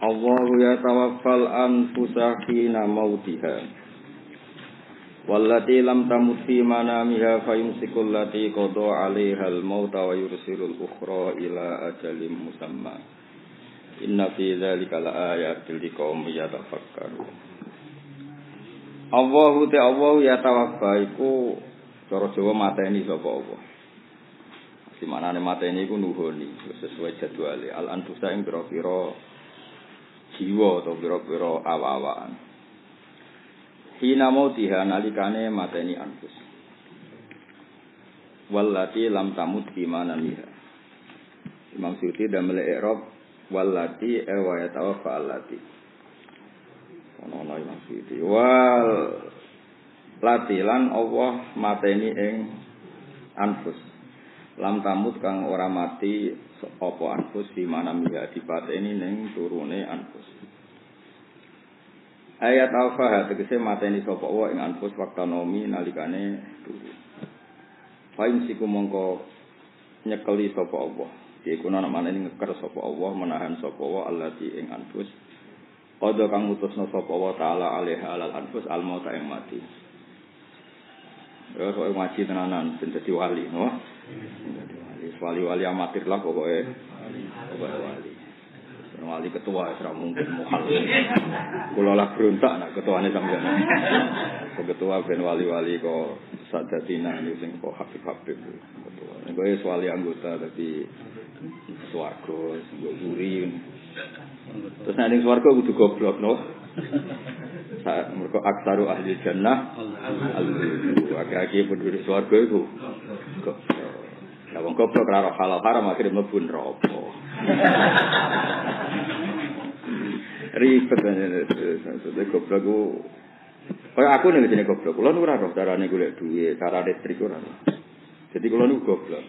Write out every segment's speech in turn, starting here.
Allahu yatawaffal anfusa hina mautiha. Wallati lam tamut fi manamiha fayumsikul lati qada 'alaiha al-mauta wa yursilul ukhra ila ajalin musamma. Inna fi dzalika laayatil liqaumin yatafakkarun Allahu ta Allahu yatawaffa iku cara Jawa mateni sapa Allah? Di mana mateni iku nuhoni sesuai jadwale. Al anfusa ing pira-pira jiwa atau biro-biro awa-awaan. Hina mautiha nalikane mateni anfus. Wallati lam tamut bimana miha. Imam Syuti dan melek Erob wallati ewa yatawaffa allati. Ono Imam Syuti. Wal latilan Allah mateni ing anfus. Lam tamut kang ora mati apa anfus di mana miha dipateni ning turune anfus. Ayat alfa tegese mateni sapa wa ing anfus nomi nalikane turu. Fain siku mongko nyekeli sapa Allah. Iku ana manene ngeker sapa Allah menahan sapa wa allati ing anfus. Qada kang mutusna sapa wa taala alaiha alal anfus al mauta ing mati. Ya kok ngaji tenanan ben dadi wali, no? Wali-wali amatir lah pokoknya. Pokoknya wali. Wali ketua ya mungkin muhal. Kulo lah berontak nak ketuanya sampean. Ketua ben wali-wali kok sadatina ini sing kok habib-habib ketua. Gue wali anggota tapi swarga sing guri. Terus ning swarga kudu goblok no. Mereka aksaru ahli jannah Akhi-akhi penduduk swarga itu Ya wong goblok ora halal haram akhirnya mlebu neraka. Ribet maksudnya goblok ku Kaya aku nih sini goblok, kulo nu ora roh carane golek duit, cara listrik ora. Jadi kulo nu goblok.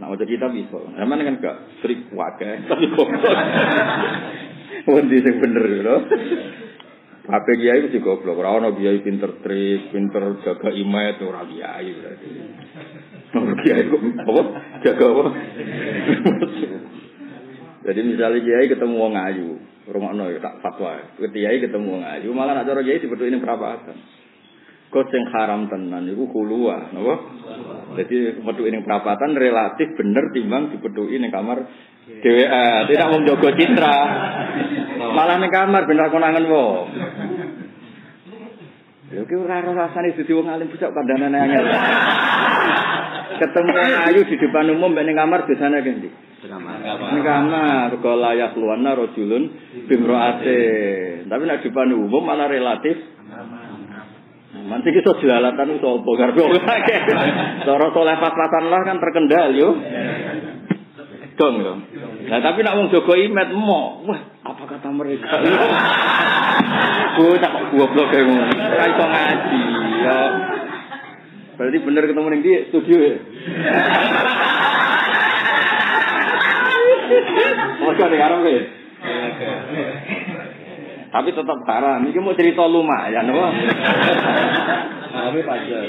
Nah, macam kita bisa. Emang kan gak trik wakai, tapi goblok. Wonti sing bener lho. Apa kiai mesti goblok. Ora ono kiai pinter trik, pinter jaga imet ora kiai berarti. Kiai apa? Jaga apa? Jadi misalnya kiai ketemu wong ayu, rumah no tak fatwa. Kiai ketemu wong ayu, malah nak cara kiai seperti ini perapatan. Kau sing haram tenan, itu kulua, napa? Jadi metu ini perapatan relatif bener timbang dipeduki ning kamar DWA. Tidak mau jaga citra, malah ning kamar bener konangan wong. Ya ki ora rasane dadi wong alim bocah kandhanane angel. Ketemu ayu di depan umum mbek ning kamar biasane kendi? Kamar. Ning kamar kok layak luwana rajulun bimroate. Tapi nek depan umum malah relatif Nanti kita jelalatan itu apa? Karena orang soleh pas-pasan lah kan terkendal yo. Dong yo. Nah tapi nak wong jogo imet mo, wah apa kata mereka? Gue tak goblok kayak ngono. Ora iso ngaji ya. Berarti bener ketemu ning di studio ya. Oke, nek arep Tapi tetap haram. Ini mau cerita lumayan, wah. Tapi pacar.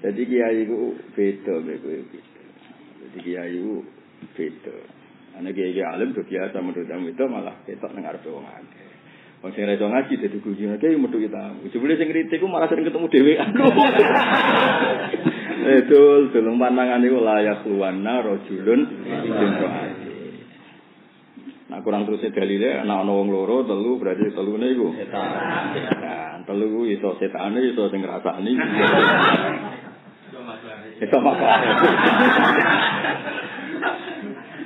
Jadi kiai itu beda, beda. Jadi kiai itu beda. Anak kiai kiai alim tuh biasa menurut kamu itu malah ketok dengar doang aja. Wong sing reso ngaji dadi gujine kiai metu kita. Jebule sing kritik ku malah sering ketemu dhewe. Betul, belum pandangan itu layak luwana rojulun Nah kurang terus dalile ana ana wong loro telu berarti telune iku setan. Telu iso setane iso sing ngrasani. Itu masalah.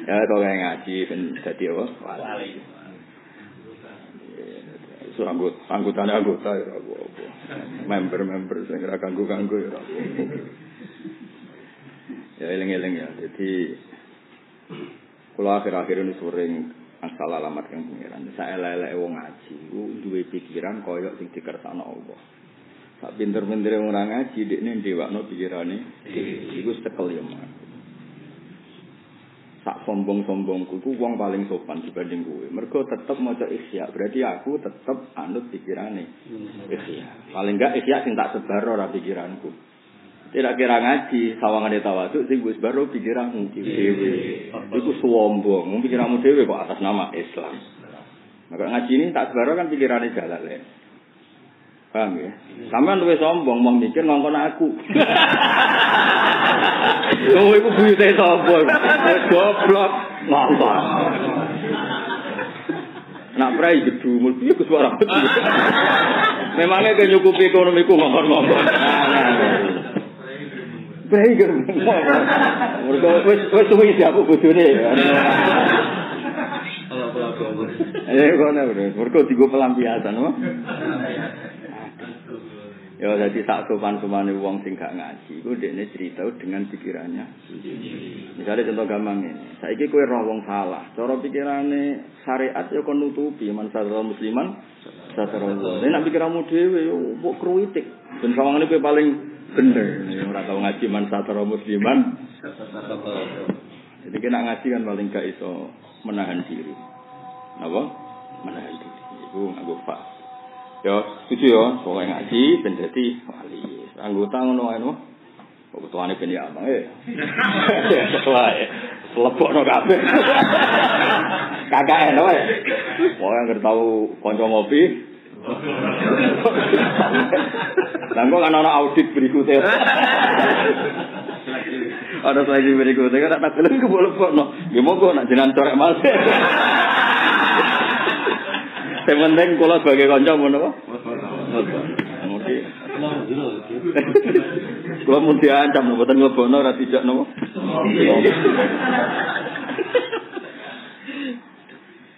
Ya kok kayak ngaji ben dadi apa? Wali. So anggota, anggotanya anggota ya apa Member-member sing ora ganggu-ganggu ya Ya eling-eling ya. Jadi kalau akhir-akhir ini sering asal alamat yang pengiran. Saya lele wong ngaji, ku duwe pikiran koyok sing dikersakno Allah. Sak pinter-pintere orang ngaji dekne ndewakno pikirane, iku sekel ya mas. Sak sombong-sombongku ku wong paling sopan dibanding kowe. Mergo tetep maca isya, berarti aku tetep anut pikirane. Isya. Paling enggak isya sing tak sebar ora pikiranku. Tidak kira ngaji, sawangan tawadu sing wis baru pikiranmu dhewe. Iku sombong, pikiranmu dhewe kok atas nama Islam. Maka ngaji ini tak sebaro kan pikirannya jalan ya. Paham ya? Sampean luwih sombong mau mikir ngongkon aku. Oh, iku buyute sapa? Goblok ngongkon. Nak prai gedumul piye Gus ora. Memangnya ke nyukupi ekonomiku ngongkon-ngongkon. Prai gedumul. Mergo wis wis suwi aku bojone. Eh, kono bro. Mergo digo pelampiasan, wah. Ya jadi tak sopan sopan wong sing gak ngaji, ku dekne cerita dengan pikirannya. Misalnya contoh gampang ini, saya kue roh wong salah, cara pikirane syariat ya kon nutupi man musliman Allah. Nek nak pikiranmu dhewe yo mbok kruitik. Ben sawangane kowe paling bener. Ora tau ngaji man sadar musliman. Jadi kena ngaji kan paling gak iso menahan diri. Napa? Menahan diri. Iku nganggo fas. Ya, setuju ya, soalnya ngaji, ben dadi wali. Anggota ngono ae no. Kok ketuane ben ya abang eh. Ketua e. Lebok no kabeh. Kakak eno ya. Pokoke anggere tau kanca ngopi. Lah kok kan ana audit berikutnya. Ada lagi berikutnya kan tak belum kebol-bol no. Gimana nak jenengan corek mas. Yang penting kalau sebagai kanca ngono apa? Kalau mau diancam, buatan ngebono, ora tidak nopo.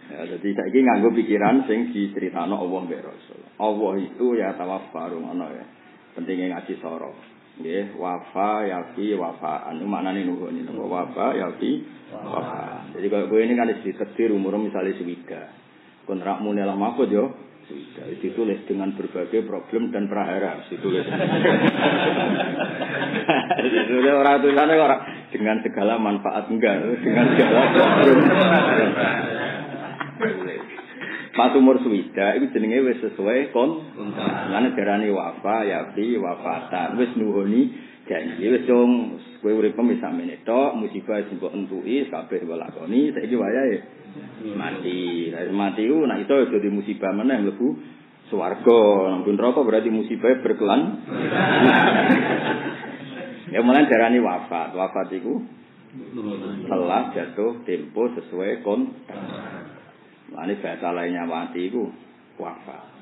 Ya, jadi saya ini nganggo pikiran sing diceritano Allah mbek Rasul. Allah itu ya tawaffaru ngono ya. Pentingnya ngaji soro. Nggih, wafa yafi wafaan. Maknane nuhun ini wafa yafi wafa. Jadi kalau gue ini kan ditetir umur misalnya sewida. Kontrakmu nelah mahfud yo. Sudah ditulis dengan berbagai problem dan prahara ditulis. Sudah orang tulisannya orang dengan segala manfaat enggak dengan segala problem. Pas umur swida itu jenenge wis sesuai kon lan darani wafa fi wafatan wis nuhoni janji wis dong kowe urip wis samene tok musibah sing mbok entuki kabeh lakoni saiki wayahe mati. Lah mati ku nek itu dadi musibah meneh mlebu swarga. Ampun neraka berarti musibah berkelan. ya mulai darani wafat. Wafat iku telah jatuh tempo sesuai kon. Ini bahasa lainnya mati iku wafat.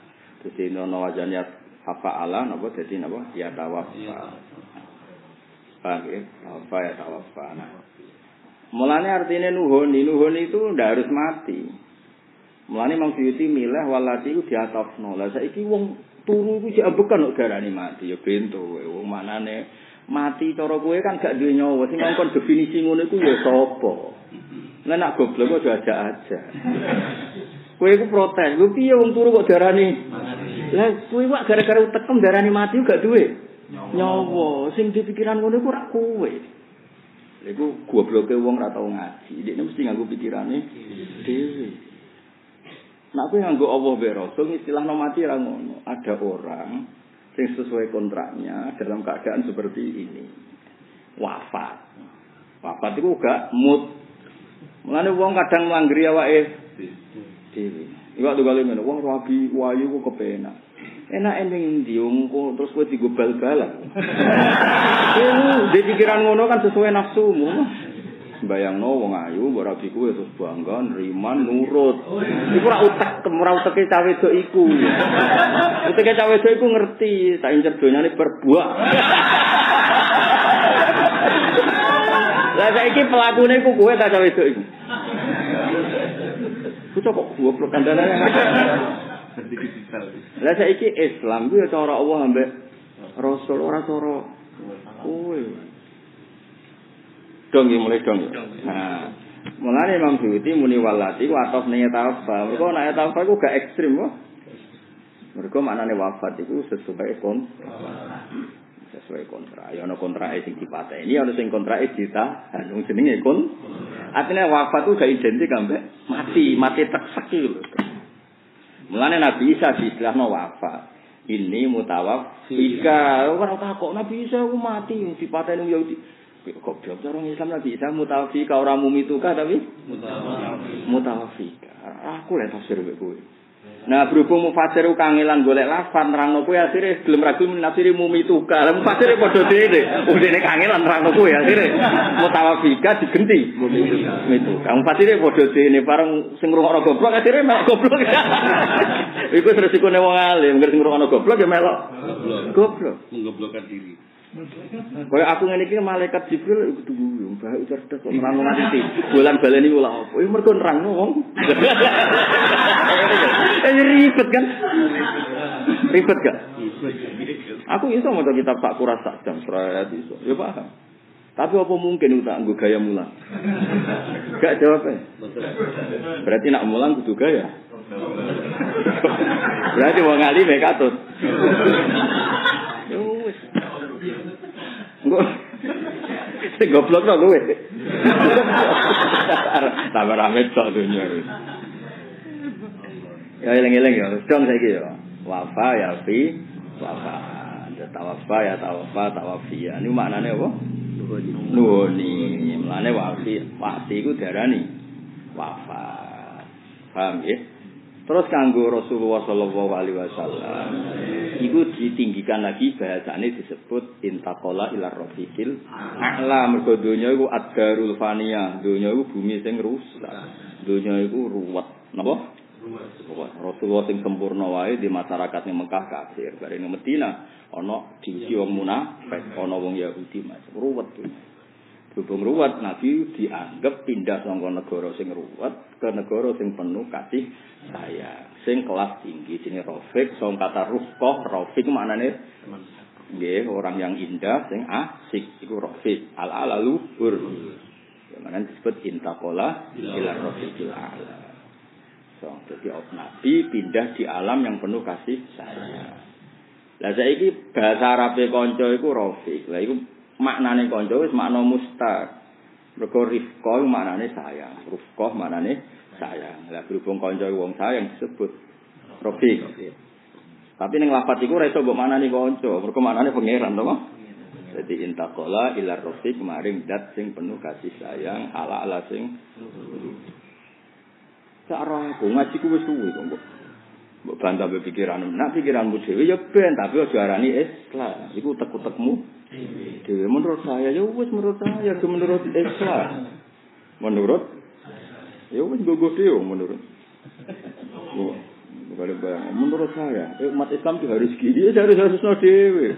Jadi nono wajahnya apa ala nopo jadi nopo ya tawafa. Paham ya? Tawafa ya tawafa. Nah, Mulanya artinya nuhoni, nuhoni itu ndak harus mati. Mulanya Imam Suyuti milah walati itu di atas Lah saiki wong turu iku sik bukan kok darani mati ya bento kowe. Wong manane mati cara kowe kan gak duwe nyawa. Sing ngongkon definisi ngono iku ya sapa? Lah nak goblok kok aja aja. Kowe iku protes. Lho piye wong turu kok darani mati? Lah kowe kok gara-gara utekem darani mati gak duwe nyawa. Sing dipikiran ngono iku ora kowe. Iku gobloke wong ora tau ngaji. Dia mesti nganggo pikirane dhewe. Nah, aku nganggo Allah be Rasul istilah no mati ra ngono. Ada orang yang sesuai kontraknya dalam keadaan seperti ini. Wafat. Wafat itu gak mood. Mulane wong kadang manggri awake dhewe. Iwak tuh kali ngono, wong rabi wayu kok kepenak. Enak ending diungku terus kowe digo bal-balan. Di pikiran ngono kan sesuai nafsumu. Bayangno wong ayu mbok rabi kuwe terus bangga nriman nurut. Iku ora utek ora uteke cawe wedok iku. Uteke cawe wedok iku ngerti tak incer donyane berbuah. Lah saiki pelakune iku kowe ta cawe wedok iku. Ku kok goblok kandhane. Lah saiki Islam ku ya cara Allah ambek Rasul ora cara kowe. Dong iki mulai dong. Nah, mulane Imam Suyuti muni walati ku atos ning tawafa. Mergo nek tawafa ku gak ekstrim kok. Mergo maknane wafat iku sesuai kon sesuai kontrak. Ya ana kontrake sing dipateni, ana sing kontrake ditahan. Wong jenenge kon. Artinya wafat itu gak identik ambek mati, mati tak sekil. Mulane Nabi Isa diistilahno wafat. Ini mutawaf Ika ora tak kok Nabi Isa ku mati dipateni Yahudi. Kok biasa orang Islam Nabi Isa mutawafika orang mumituka tapi mutawafika. Aku lek tafsir kowe. Nah, berhubung mufasir kangelan golek lafaz nerangno kuwi akhire gelem ra gelem nafsiri mumi tukar. Mufasir padha dhewe. Wong dene kangelan nerangno kuwi akhire mutawafika digenti mumi tukar. Mufasir padha dhewe bareng sing ngrungokno goblok akhire melok goblok. Iku resikone wong alim, ngerti ngrungokno goblok ya melok goblok. Menggoblokkan diri. Kaya aku ngene iki malaikat Jibril kudu guyu, mbah cerdas kok nerangno nganti bulan baleni kula apa. Ya mergo nerangno wong. Eh ribet kan? Ribet gak? Aku iso maca kitab tak kuras sak jam seret iso. Ya paham. Tapi apa mungkin tak nggo gaya mulang? Gak jawab Berarti nak mulang kudu gaya. Berarti wong alim e katut. Wis. Engko sing goblok kok kowe. Tambah rame tok dunya. Ya eling-eling ya, dong saiki ya. Wafa ya fi wafa. Ya tawafa ya tawafa tawafia. Ini maknane apa? Nuhoni. Mulane wafi, wafi iku diarani wafa. Paham ya? Terus kanggo Rasulullah sallallahu alaihi wasallam iku ditinggikan lagi bahasane disebut intakola ilar rofiqil a'la. Mergo donya iku ad-darul faniyah donya iku bumi sing rusak donya iku ruwet. Napa? Ruwet. Rasulullah sing sempurna wae di masyarakat ning Mekah kafir. Bare ning Medina ana diuji wong munafik ana wong Yahudi mas ruwet donya. Hubung ruwet Nabi dianggap pindah saka negara sing ruwet ke negara sing penuh kasih sayang. Sing kelas tinggi sini Rafiq, sing kata Rufqah, Rafiq maknane nggih orang yang indah sing asik iku Rafiq. Al alalu hur. Mana disebut intaqala ila Rafiqil ala. So, jadi Nabi pindah di alam yang penuh kasih sayang. Lah saiki bahasa Arabe kanca iku Rafiq. Lah iku maknane kanca wis makna mustaq. Mergo rifqa maknane sayang, rufqa maknane sayang. Lah berhubung kanca wong sayang disebut rafiq. Tapi ning lafat iku ora iso mbok maknani kanca, mergo maknane pangeran to Jadi intaqala ila rafiq maring dat sing penuh kasih sayang, ala-ala sing Cara aku ngaji ku wis suwi kok. Mbok bantah pikiran, nak pikiranmu dhewe ya ben, tapi aja arani Islam. Iku tek-tekmu Dewi menurut saya ya wes menurut saya ke menurut Islam. Menurut ya wes gue gue menurut. Oh, bukan bayang. Menurut saya, eh, umat Islam itu harus gini, ya harus harus no dewi.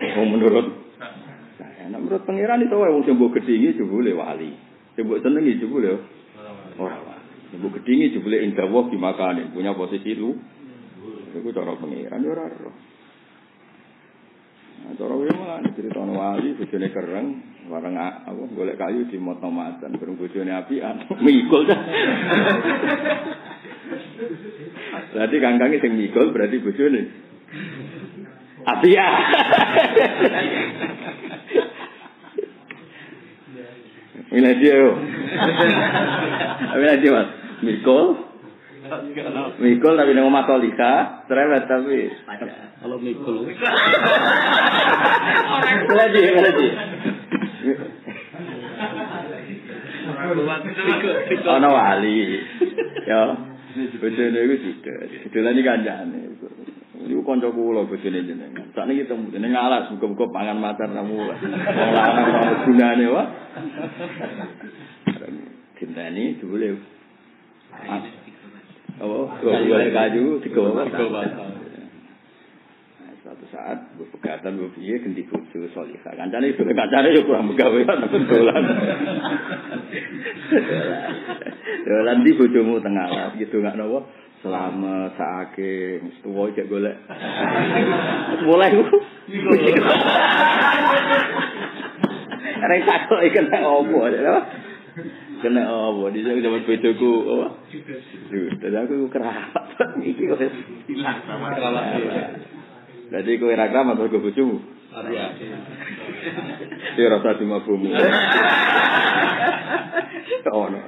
Oh menurut saya, nah, menurut pangeran itu wong sing mbok gedhingi jebule wali. Sing mbok senengi jebule ora wali. Mbok gedhingi jebule indah wa dimakani, punya posisi lu. Iku cara pangeran ya ora. Nah, cara malah cerita wali bojone kereng, wareng apa golek kayu di motno matan, bareng bojone apian, mikul dah. berarti kangkange sing mikul berarti bojone. Apian. Ini dia yo. Ini dia mas. Mikul. Mikul tapi nang omah Tolika, cerewet tapi Kalau mikul. lagi lagi. Ana wali. Ya. Bojone iku juga. Dolani kancane. Iku kanca kula bojone jenengan. Sakniki temu jeneng alas muga-muga pangan mater namu. Wong lanang ora gunane wae. Dinteni dulu. Oh, dua kayu, tiga Suatu saat berpegatan berpiye ganti bojo solihah. Kancane itu kancane yo kurang begawe dolan. Dolan di bojomu tengah lah gitu nggak nopo. Selama saking tuwa cek golek. Mulai ku. Arek takok ikan tak opo kena apa di sana zaman bojoku apa dan aku kerabat iki kok jadi kowe ra keramat kok bojomu. Iya. Ya rasa cuma bomu oh no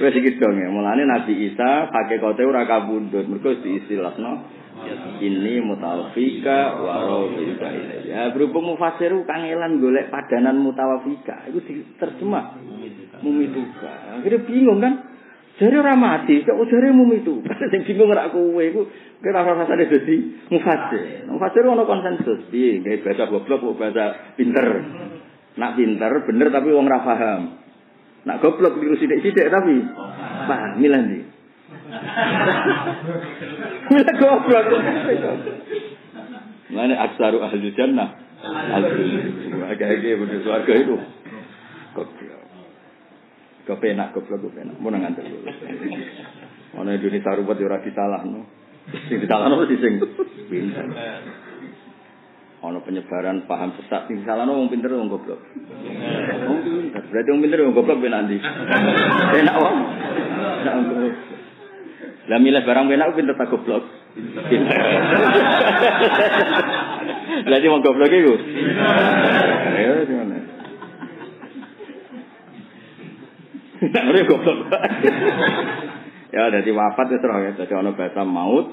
wis iki dong ya mulane Nabi Isa hakikate ora kabundut. Mergo diistilahno ini mutawafika wa rabbika ya berhubung mufasiru kangelan golek padanan mutawafika itu diterjemah. Mumi duka. Akhirnya bingung kan Jare ora mati, kok jare umum itu. Sing bingung ora kowe iku kira rasane dadi mufasir. Mufasir ono konsensus. Piye gawe bahasa goblok kok bahasa pinter. Nak pinter bener tapi wong ora paham. Nak goblok keliru sithik-sithik tapi paham milah ndi. Milah goblok. Mana aksaru ahli jannah. Alhamdulillah. Agak-agak bener surga itu. Kepenak goblok kepenak. Mau nang nganter ana Indonesia ruwet ora disalahno. Sing disalahno sing sing pinter. Ana penyebaran paham sesat sing disalahno wong pinter wong goblok. Wong pinter. Berarti wong pinter wong goblok ben nanti enak wong. Enak wong goblok. Lah milih barang enak pinter tak goblok. Berarti wong goblok iku. Ya, gimana? Ngene goblok. ya dadi wafat roh ya. Dadi ana bahasa maut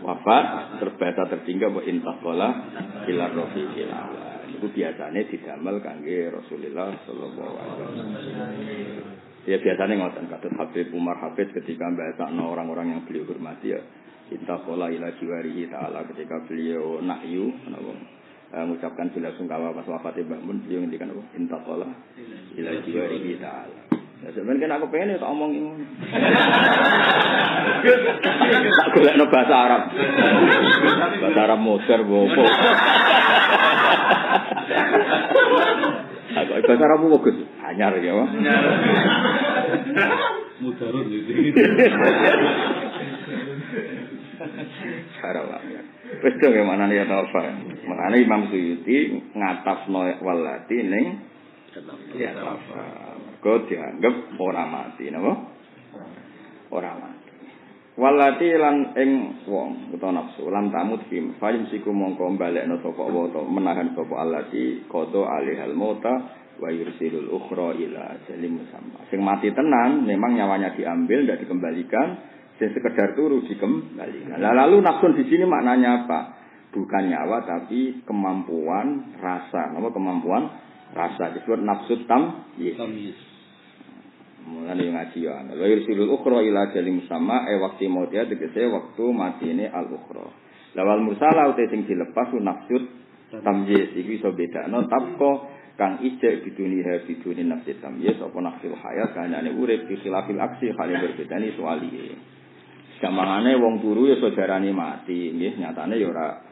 wafat terus bahasa tertinggal wa intaqala ila rafiqil Itu biasanya didamel kangge Rasulullah sallallahu alaihi wasallam. Ya biasanya ngoten kados Habib Umar Habib ketika bahasa orang-orang yang beliau hormati ya intaqala ila jiwarihi taala. Ketika beliau nahyu napa mengucapkan bila sungkawa pas wafatnya Mbah Mun beliau ngendikan apa? Intaqala ila jiwarihi taala Ya sebenarnya kan aku pengen ya tak omong ini. tak golek no bahasa Arab. Bahasa Arab motor bopo. Aku bahasa Arab bagus. Anyar ya, Pak. Mudarun gitu. Sarah lah. Wis dong ya atau apa? Makanya Imam Suyuti ngataf no walati ning ya apa? Mergo dianggap ora mati napa? Ora mati. Walati lan ing wong utawa nafsu lan tamut fim fayim siku mongko balekno sapa wa menahan sapa alati kodo alihal mota wa yursilul ukhra ila jalim musamma. Sing mati tenan memang nyawanya diambil dan dikembalikan sing sekedar turu dikembalikan. Lah lalu nafsu di sini maknanya apa? Bukan nyawa tapi kemampuan rasa. Apa kemampuan rasa? Disebut nafsu tam yes. Mulane ngaji ya. Wa yursilul ukhra ila jalim sama e waktu dia tegese waktu mati ini al ukhra. Lawal mursala uti sing dilepas nafsud tamyiz iki iso bedakno tapko kang ijek di dunia di dunia tamyiz apa nafsil hayat kanyane urip di khilafil aksi kali berbedani soali. Gamangane wong turu ya saudarane mati, nggih nyatane ya ora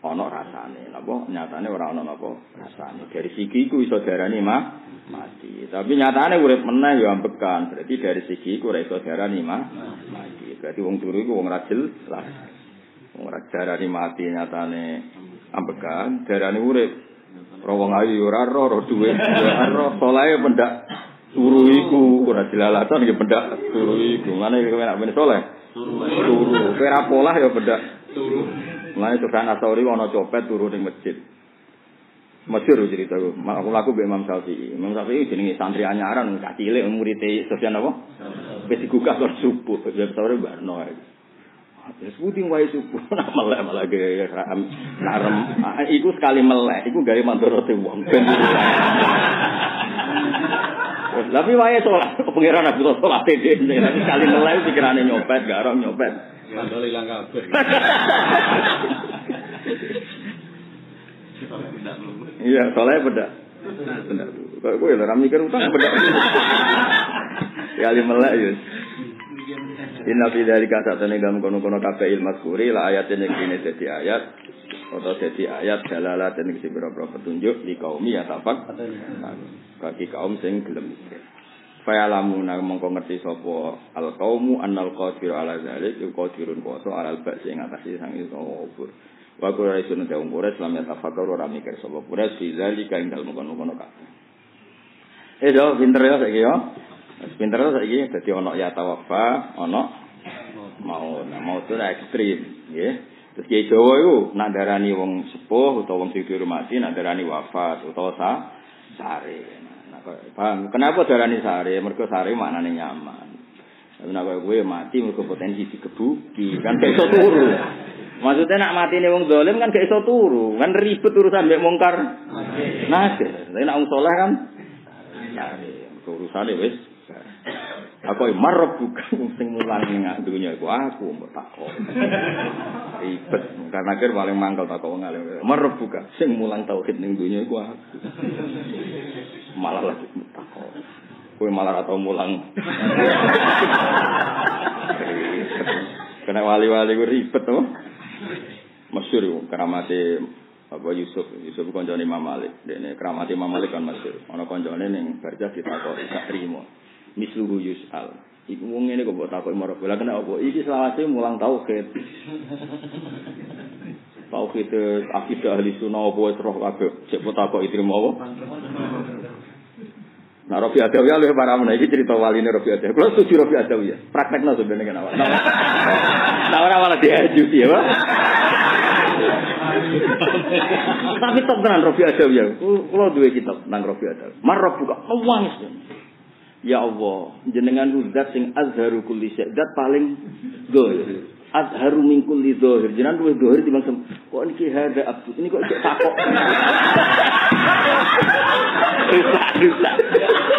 ana rasane. Napa nyatane ora ana napa rasane. Dari segi iku iso darani mah mati. Tapi nyatane urip meneh ya ambekan. Berarti dari segi iku ora iso darani mah mati. Berarti wong turu iku wong ra jelas. Wong ra darani mati nyatane ambekan, darani urip. Ora wong ayu ora ro ro duwe ora ro saleh pendak turu iku ora dilalatan ya pendak turu iku. Mane kowe nek ben saleh turu. Turu. Kowe ra polah ya pendak turu. Mulane Sufyan Asauri ana copet turu ning masjid. Masyur cerita aku. Aku laku be Imam Syafi'i. Imam Syafi'i jenenge santri anyaran cah cilik murid Sufyan apa? Wis digugah kok subuh. Ya sore barno. Wis puting wae subuh melek malah ge narem. Ah, iku sekali melek, iku gawe mandorote wong. Tapi wae salat, pengiran aku salat dhewe. Sekali melek pikirane nyopet, gak nyopet. Mandol ilang kabeh. Iya, soalnya beda. Benar. Kok gue lah mikir utang beda. Kali melek ya. Inna fi dzalika satane dalam kono-kono kabeh ilmu kuri la ayat yang kene dadi ayat atau dadi ayat dalalah dan kisi petunjuk di kaum ya tapak bagi kaum sing gelem mikir. Faya lamu nang mongko ngerti sapa al qaumu annal qadir ala zalik iku qadirun kuwasa alal ba'si ing atase sang iso obur. Wa qura isun te umpure islam ya tafakkur ora mikir sapa pura si zalika ing dalem kono-kono kabeh. Eh do pinter ya saiki ya. Pinter ya saiki dadi ana ya tawaffa, ana mau nah mau tuh ekstrim nggih. Terus kiai Jawa iku nak darani wong sepuh utawa wong sing dihormati nak darani wafat utawa sa sare. Paham? Kenapa darani sare? Mergo sare maknane nyaman. Nek kowe mati mergo potensi digebuki, kan gak iso turu. Maksudnya nak mati nih wong dolim kan gak iso turu, kan ribet urusan mbek mungkar. Nah, tapi nak wong soleh kan urusan wis. Aku marep bukan sing mulang ning dunya iku aku mbok takok. Ribet karena akhir paling mangkel takok wong alim. Marep bukan sing mulang tauhid ning dunya iku aku. Malah lagi takok. Kowe malah atau mulang. Kena wali-wali ku ribet to. Masyur yo keramate apa Yusuf Yusuf kancane Imam Malik dene keramate Imam Malik kan masyur ana kancane ning Barjah ditakoki sak trimo misluhu yus'al. Iku wong ngene kok mbok takoki marang bola kena apa? Iki selawase mulang tauhid. Tauhid akidah ahli sunnah apa wis roh kabeh. Cek mbok takoki trimo apa? Nah, Robi Adawiyah lebih parah mana? Ini cerita wali ini Robi Adawiyah. Kalau setuju Robi Adawiyah, prakteknya sebenarnya kenapa? Nah, orang malah diajuti ya, Pak. Tapi top tenan Robi Adawiyah. Kalau dua kitab nang Robi Adawiyah. Marah buka, mewangis. Ya Allah, jenengan zat sing azharu kulli zat paling zahir. Azharu min kulli zahir. Jenengan duwe zahir timbang sem. Kok niki hada abdu. Ini kok cek takok. Rusak, rusak.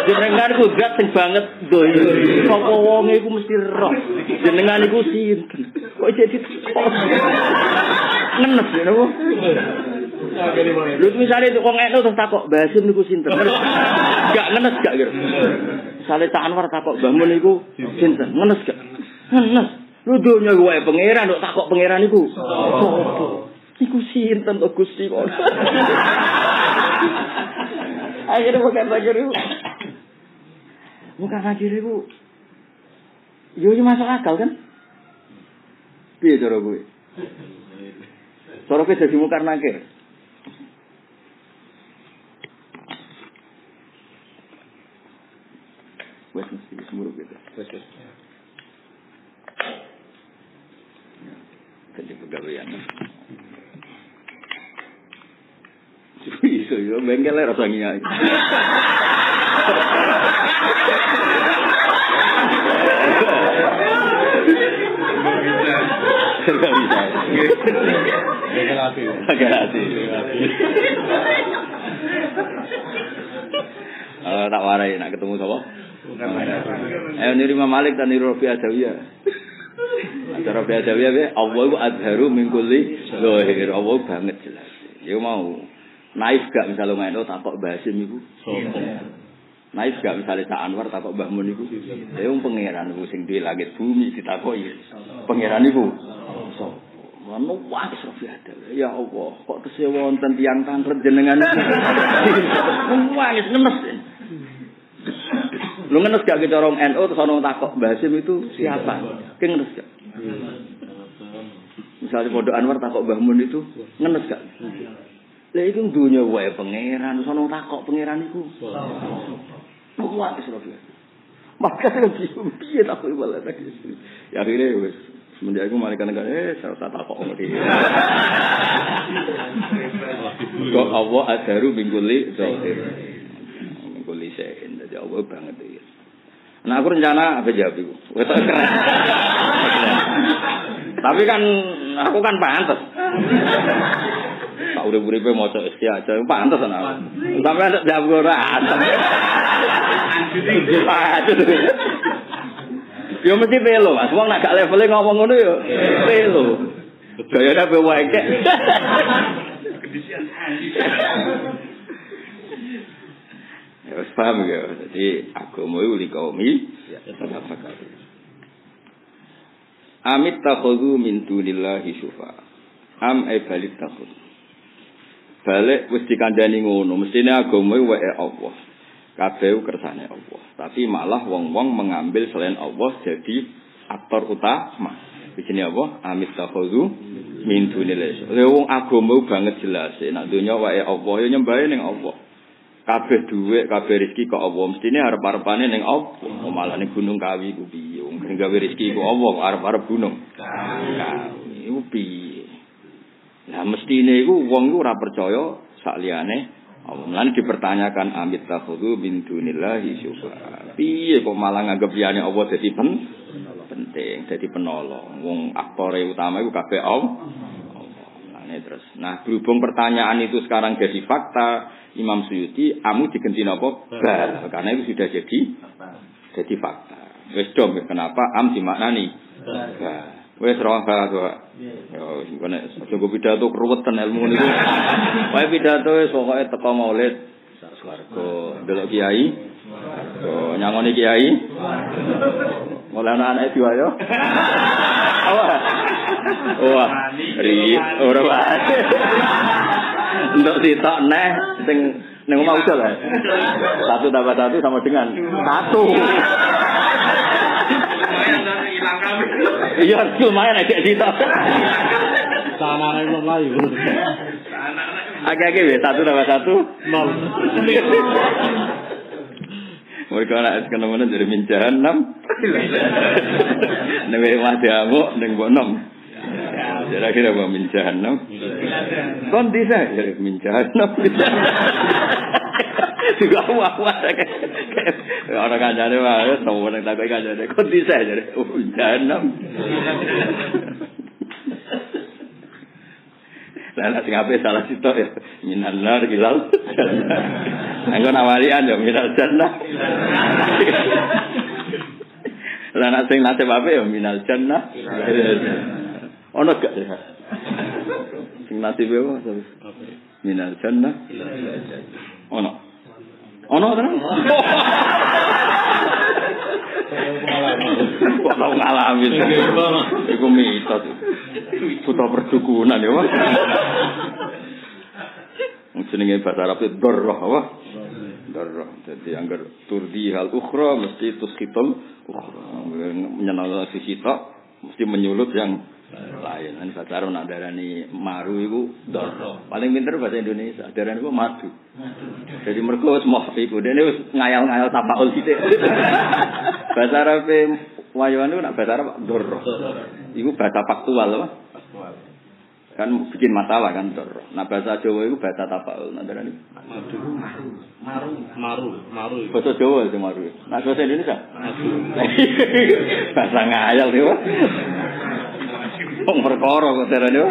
Jenengan ku zat sing banget zahir. Sapa wonge iku mesti roh. Jenengan iku sinten? Kok jadi Ngenes ya napa? Lu misalnya itu kok ngene terus takok Basim niku sinten? Gak ngenes gak kira. Sale Cak Anwar takok Mbah Mun niku sinten? Ngenes gak? Ngenes. Lu donya wae pangeran kok takok pangeran niku. Sopo? Iku sinten to Gusti kok. Akhirnya bukan lagi ribu. Bukan lagi ribu. Yo yo masuk akal kan? Piye cara gue? Cara kowe dadi mukar nakir. Wes mesti wis muruk gitu. Wes wes. Jadi pegawaian. Iso yo bengkel bisa. Bengkel hati. Eh, tak warai nak ketemu sapa? Eh niru Malik dan niru Rabi Adawiyah. Ada Rabi Adawiyah be Allah itu azharu min kulli zahir. Allah banget jelas. Ya mau naif gak misalnya main oh takok Basim iku. Naif gak misalnya Sa Anwar takok Mbah Mun iku. Ya wong pangeran iku sing di langit bumi ditakoki. Pangeran. Sopo? Mana wis Rabi Adawiyah. Ya Allah, kok tesih wonten tiyang tangkret jenengan. Wis nemes. Lu ngenes gak kita orang NU terus orang takok Basim itu siapa? Ki ngenes gak? Misalnya Pondok Anwar takok Mbah Mun itu ngenes gak? Lah iku dunya wae pangeran, orang takok pangeran iku. Kuat wis Rabi. Maka lebih piye takok malah tadi. Ya akhirnya wis semenjak itu malaikat kan eh saya tak takok dia. Kok Allah adaru bingkuli zahir. Bingkuli sein. Jadi Allah banget ya. Nah aku rencana apa jawab itu? Keren. Tapi kan aku kan pantas. Tak udah buripe mau cek aja, pantas ana. Sampai ada jawab ora asem. Yo mesti pelo, Mas. Wong nak gak levele ngomong ngono yo pelo. Gaya apa wae kek. Ya paham ya. Jadi agama iku li kaumi ya Amit takhudhu min dunillahi syufa. Am e balik takhud. Balik wis dikandani ngono, mestine agama wae Allah. Kabeh kersane Allah. Tapi malah wong-wong mengambil selain Allah jadi aktor utama. Di sini apa? Amit takhudhu min dunillahi. Lha wong agama banget jelas. Nek dunya wae Allah ya nyembahe ning Allah. kabeh dhuwit, kabeh rezeki kok Allah. Mestine arep-arepane ning Allah. Malah ning Gunung Kawi ku piye? Gawe rezeki ku Allah, arep-arep gunung. Kawi ku piye? Lah mestine iku wong iku ora percaya sak liyane Allah. Lan dipertanyakan amit takhudhu min dunillahi syufa. Piye kok malah nganggep liyane Allah dadi pen penting, dadi penolong. Wong aktore utama iku kabeh Allah. Nah, terus. Nah, berhubung pertanyaan itu sekarang jadi fakta, Imam Suyuti amu digenti napa? Bal. Karena itu sudah jadi jadi fakta. Wis dom kenapa am dimaknani? Ba. Wis roh kok. Yo aja go pidato keruwetan ilmu niku. Wae pidato wis pokoke teko maulid swarga delok kiai. Oh, nyangoni kiai. Mulai anak-anak diwayo. Wah. Wah. Ri ora wae. Untuk sitok neh sing ning omah usul lah. Satu tambah satu sama dengan satu. Iya, lumayan aja sitok. Sama anak belum layu. Agak-agak ya, satu tambah satu. Nol. Mereka anak kenapa dari minjahan enam. Nih mah diamuk, neng bonom. Kira-kira mau minjahan enam. Kon bisa jadi minjahan enam. Juga awak-awak orang kancane wae tau nang takoi kancane kon bisa jadi minjahan enam. Lah nek sing ape salah sitok ya minal nar hilal. Engko nawalian ya minal jannah. Lah nek sing nasib ape ya minal jannah. Ono gak ya? Sing nasib apa? Minal jannah. Ono. Ono tenan? Kok tau ngalami Iku mitos Buta perdukunan ya Wah Jenenge bahasa Arab itu Dorroh Wah Dorroh Jadi anggar turdi hal ukhra Mesti tuskitul ukhra Menyenangkan si sitok Mesti menyulut yang lain Ini bahasa Arab nak darani maru itu Dorroh Paling pinter bahasa Indonesia Darani itu madu Jadi mereka semua iku Dia ini ngayal-ngayal tapaul gitu bahasa Arab wayuan itu nak bahasa Arab dorro. Iku bahasa faktual apa? Kan bikin masalah kan dorro. Nah bahasa Jawa itu bahasa tafaul. Nah darani Maru. Maru. Maru. bahasa Jawa itu maru. Nah bahasa Indonesia Madu. bahasa ngayal Pak. Wong perkara kok Pak.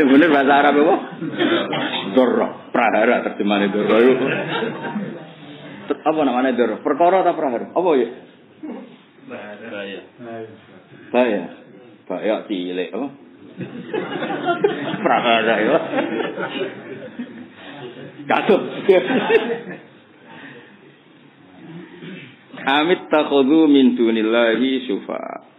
Sebenarnya bahasa Arab apa? Dorro. Prahara terjemahan dorro Apa namanya dorro? Perkara atau prahara? Apa ya? Bahaya. Bahaya. Bahaya cilik apa? Prahara ya. Katut. Amit takhudhu min dunillahi syufa.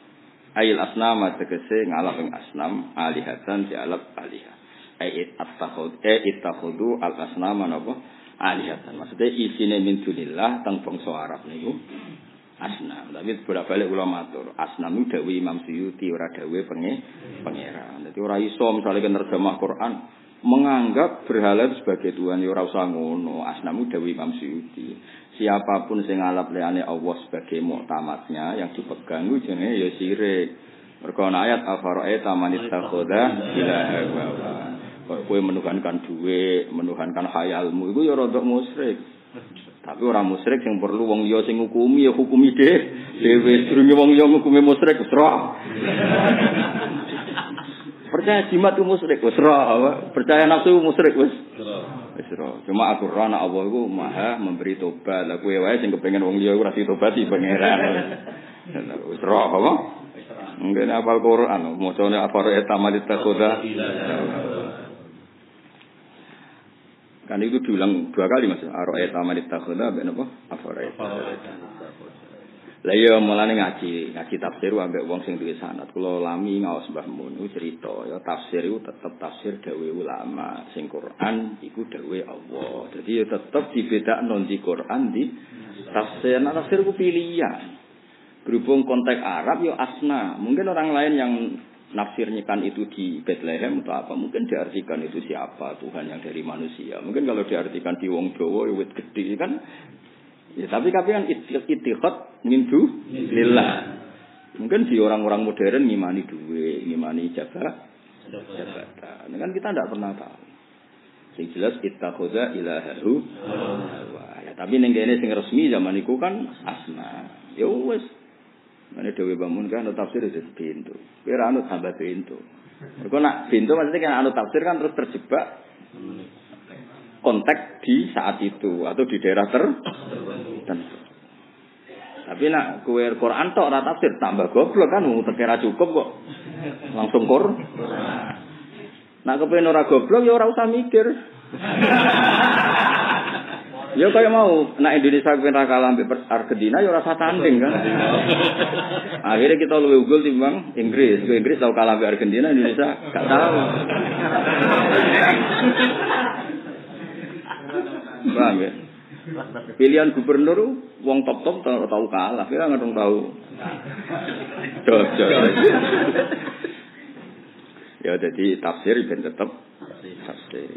Ail asnama tegese ngalap ing asnam alihatan di alap alihah. Ai attakhud e ittakhudhu al asnama napa alihatan. Maksudnya isine min dunillah teng bangsa Arab niku asnam. Tapi bolak-balik kula matur, asnam itu dawuh Imam Suyuti ora dawuh penge pangeran. Dadi ora iso misalnya nerjemah Quran menganggap berhala sebagai Tuhan ya ora usah ngono. Asnam itu Imam Suyuti. Siapa pun sing ngalap liane Allah sebagai muktamadnya yang dipegang itu jenenge ya sirik. Mergo ayat afara'aita man ittakhadha ilaha wa kowe menuhankan duit, menuhankan khayalmu iku ya rada musyrik. Tapi orang musyrik yang perlu wong liya sing ngukumi ya hukumi deh. Dewe sedurunge wong liya ngukumi musyrik roh. Percaya jimat itu musyrik wis. Percaya nafsu musyrik wis wis. Cuma aku nek Allah iku maha memberi tobat. Lah kowe wae sing kepengin wong liya ora ditobati pangeran. Wis roh apa? Mungkin apal Quran, macane apa eta malit takoda. Kan itu diulang dua kali mas. Aro'et amanit takhuda, ben apa? Aforet. Lah iya mulane ngaji, ngaji tafsir ambek wong sing duwe sanad. Kula lami ngaos Mbah Mun cerita ya tafsir iku tetep tafsir dawe ulama. Sing Quran iku dawe Allah. Jadi ya tetep dibedakno di Quran di tafsir. Nah, tafsir ku pilihan. Berhubung konteks Arab ya asna. Mungkin orang lain yang nafsirnya kan itu di Bethlehem atau apa mungkin diartikan itu siapa Tuhan yang dari manusia mungkin kalau diartikan di Wong Jawa ya wit gede kan ya tapi tapi kan itihad mindu lillah. Mungkin di orang-orang modern ngimani duit ngimani jabat jabatan. Ini kan kita tidak pernah tahu. Sing jelas ittakhadha ilahahu hawa. ya tapi ning kene sing resmi zaman iku kan asma. Ya wis. Mana dewi bangun kan anut tafsir itu pintu. Kira anut tambah pintu. Mereka nak pintu maksudnya kan anut tafsir kan terus terjebak konteks di saat itu atau di daerah tertentu. Tapi nak kue Quran tok ora tafsir tambah goblok kan wong tekira cukup kok. Langsung kor. Nak kepen ora goblok ya ora usah mikir. Ya kayak mau, nak Indonesia kepen ra kalah ambek Argentina ya ora usah tanding kan. Akhirnya kita lebih unggul timbang Inggris. Gue Inggris tahu kalah ambek Argentina, Indonesia gak tahu. Paham ya? Pilihan gubernur wong top-top tahu kalah, ya nggak tahu. Dojol. ya jadi tafsir ben tetep tafsir.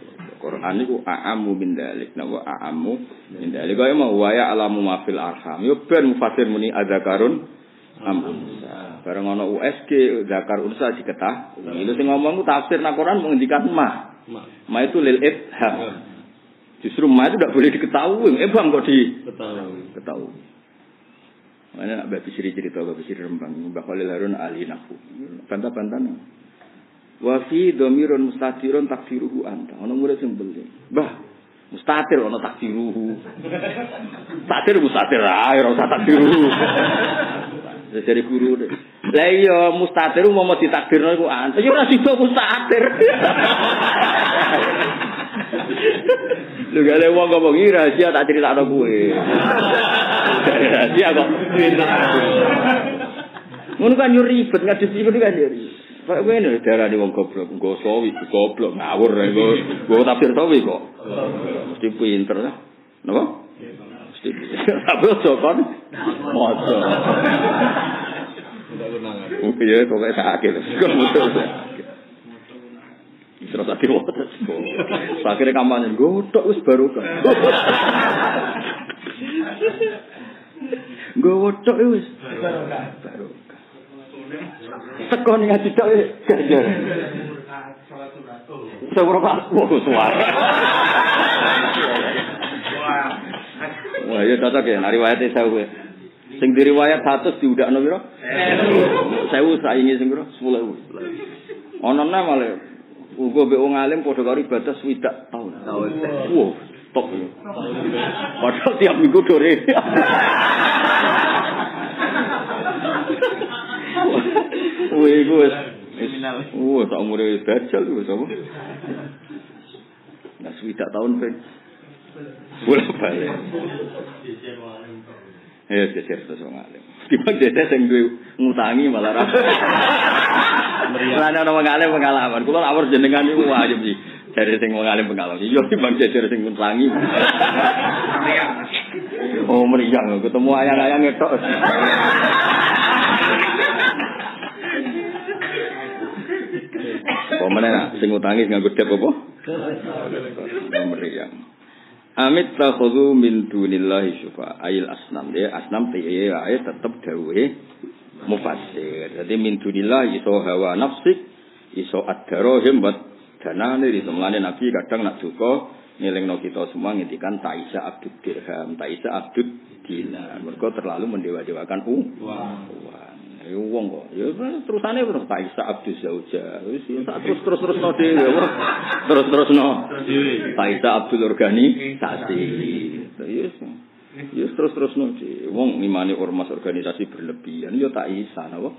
Quran itu a'amu min dalik. Nawa a'amu min dalik. Kaya mau waya alamu mafil arham. Yo ben mufasir muni adzakarun am unsa. Bareng ana USG zakar unsa diketah. Itu sing ngomong tafsir nang Quran mengendikan ma. Ma itu lil ibham. Justru ma itu tidak boleh diketahui. Eh bang kok di Ketahui. ketahui. Mana nak babi siri cerita babi siri rembang. Mbak Khalil Harun ahli nahu. Bantah-bantah. Wa fi dhamirun mustatirun takfiruhu anta. Ono murid sing beli. Mbah, mustatir ono takfiruhu. Takdir mustatir ae ora usah takfiruhu. Dari guru deh. Lah iya mustatir mau mau ditakdirno iku anta. Ya ora sida mustatir. Lu gak ada uang ngomong ini rahasia tak cerita anak gue. Rahasia kok. Ngono kan nyuri ribet nggak disibuk kan nyuri. Pak gue ini darah di uang goblok, gue sawi, goblok ngawur, gue gue tafsir sawi kok. Mesti pinter lah, nopo? Tapi lo sokon, mojo. Iya, pokoknya sakit. Gue mutus. Terus akhirnya wates. Akhirnya kampanye godok wis baru kan. Godok wis baru. Tekon ngaji tok wis ganjar. Seberapa aku suara. Wah, ya cocok ya, nari riwayat saya gue. Sing diriwayat satu diudakno piro? Sewu saingi sing piro? 10.000. Ono nang malah uga mbek wong alim padha karo ibadah swidak taun. Wah, top ya. Padahal tiap minggu dore. Iku wis Kriminal. Wah, tak umure wis dajal wis apa? Nah, swidak taun ping. Bola balik. Ya, geser terus wong alim. Timbang dede sing duwe ngutangi malah ra. Meriah. Ana wong alim pengalaman. Kula awur jenengan niku wajib sih. Dari sing wong alim pengalaman. Iya timbang jejer sing ngutangi. Oh, meriang ketemu ayang-ayang ngetok. Meneh nak sing ngutangi nganggo dep apa? Oh, meriang. Amit takhudhu min dunillahi syufa ayil asnam ya asnam tiye ae tetep dawuhe mufassir. Jadi min dunillahi iso hawa nafsik iso ad-darahim buat danane iso mlane nabi kadang nak duka ngelingno kita semua ngendikan taisa abdud dirham, taisa abdud dinar. Mergo terlalu mendewa-dewakan uang. Ya wong kok. Ya terusane terus taisa abdus zauja. Wis ya tak terus-terusno dhewe. Terus-terusno. Taisa abdul organisasi. Yes. Yes terus-terusno dhewe. Wong ngimani ormas organisasi berlebihan ya tak isa napa?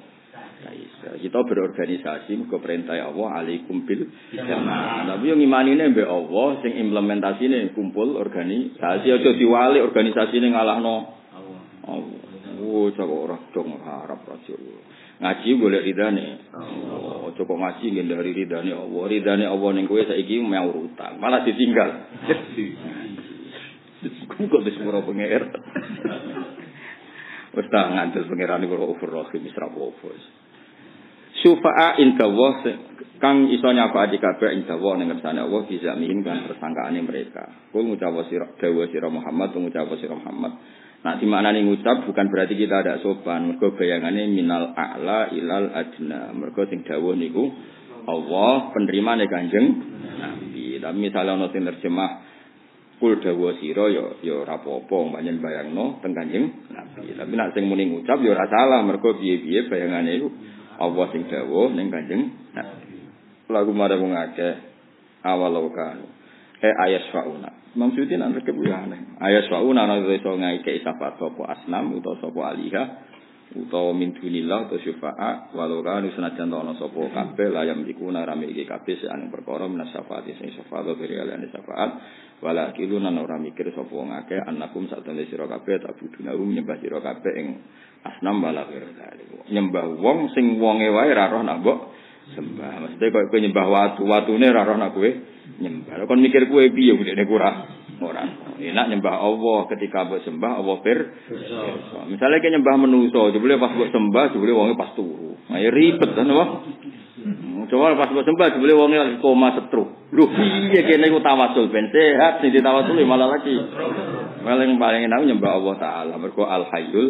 Tak isa. Kita berorganisasi mergo perintah Allah alaikum bil jamaah. Tapi yang imanine mbek Allah sing implementasine kumpul organisasi aja diwali organisasine ngalahno Allah. Oh, coba ora dong harap rasul. Ngaji golek ridane. Oh, coba ngaji ngendari ridane Allah. Ridane Allah ning kowe saiki mau utang, malah ditinggal. Kok wis ora pengeer. Wis tak ngandel pangeran iku over rahim misra apa. Sufa'a inda Allah kang iso nyafaati kabeh inda Allah ning kersane Allah bisa mihin kan mereka. Kul ngucap sira Muhammad ngucap sira Muhammad. Nah, di mana nih ngucap bukan berarti kita ada sopan. Mergo bayangannya minal a'la ilal adna. Mergo sing dawuh niku Allah penerima nih kanjeng Nabi. Tapi misalnya ono sing terjemah kul dawuh sira ya ya ora apa-apa panjen bayangno teng kanjeng Nabi. Tapi nek sing muni ngucap ya ora salah mergo piye-piye bayangane iku Allah sing dawuh ning kanjeng Nabi. Lagu marang wong akeh awal kan. Eh ayas fauna. Imam Suyuti nak rekep ya aneh. Ayas fauna ana iso ngaike sapa sapa asnam utawa sapa aliha utawa min dunillah utawa syufa'a walau kan senajan ana sapa kabeh layam iku narame iki kabeh sak perkara minas syafaat sing syafaat beri alane syafaat wala kiluna ora mikir sapa wong akeh anakum sak temne sira kabeh tak buduna nyembah sira kabeh ing asnam wala nyembah wong sing wonge wae ra roh nak mbok sembah. Maksudnya kok kowe nyembah watu, watune ora roh nak kowe nyembah. Kon mikir kowe piye budene ora ora. Enak nyembah Allah ketika mbok sembah Allah pir. Misalnya kayak nyembah menuso, jebule pas mbok sembah jebule wonge pas turu. Ayo ribet kan apa? Coba pas mbok sembah jebule wonge lagi koma setruk. Lho piye kene ku tawasul ben sehat sing ditawasul malah lagi. Paling paling enak nyembah Allah taala mergo Al Hayyul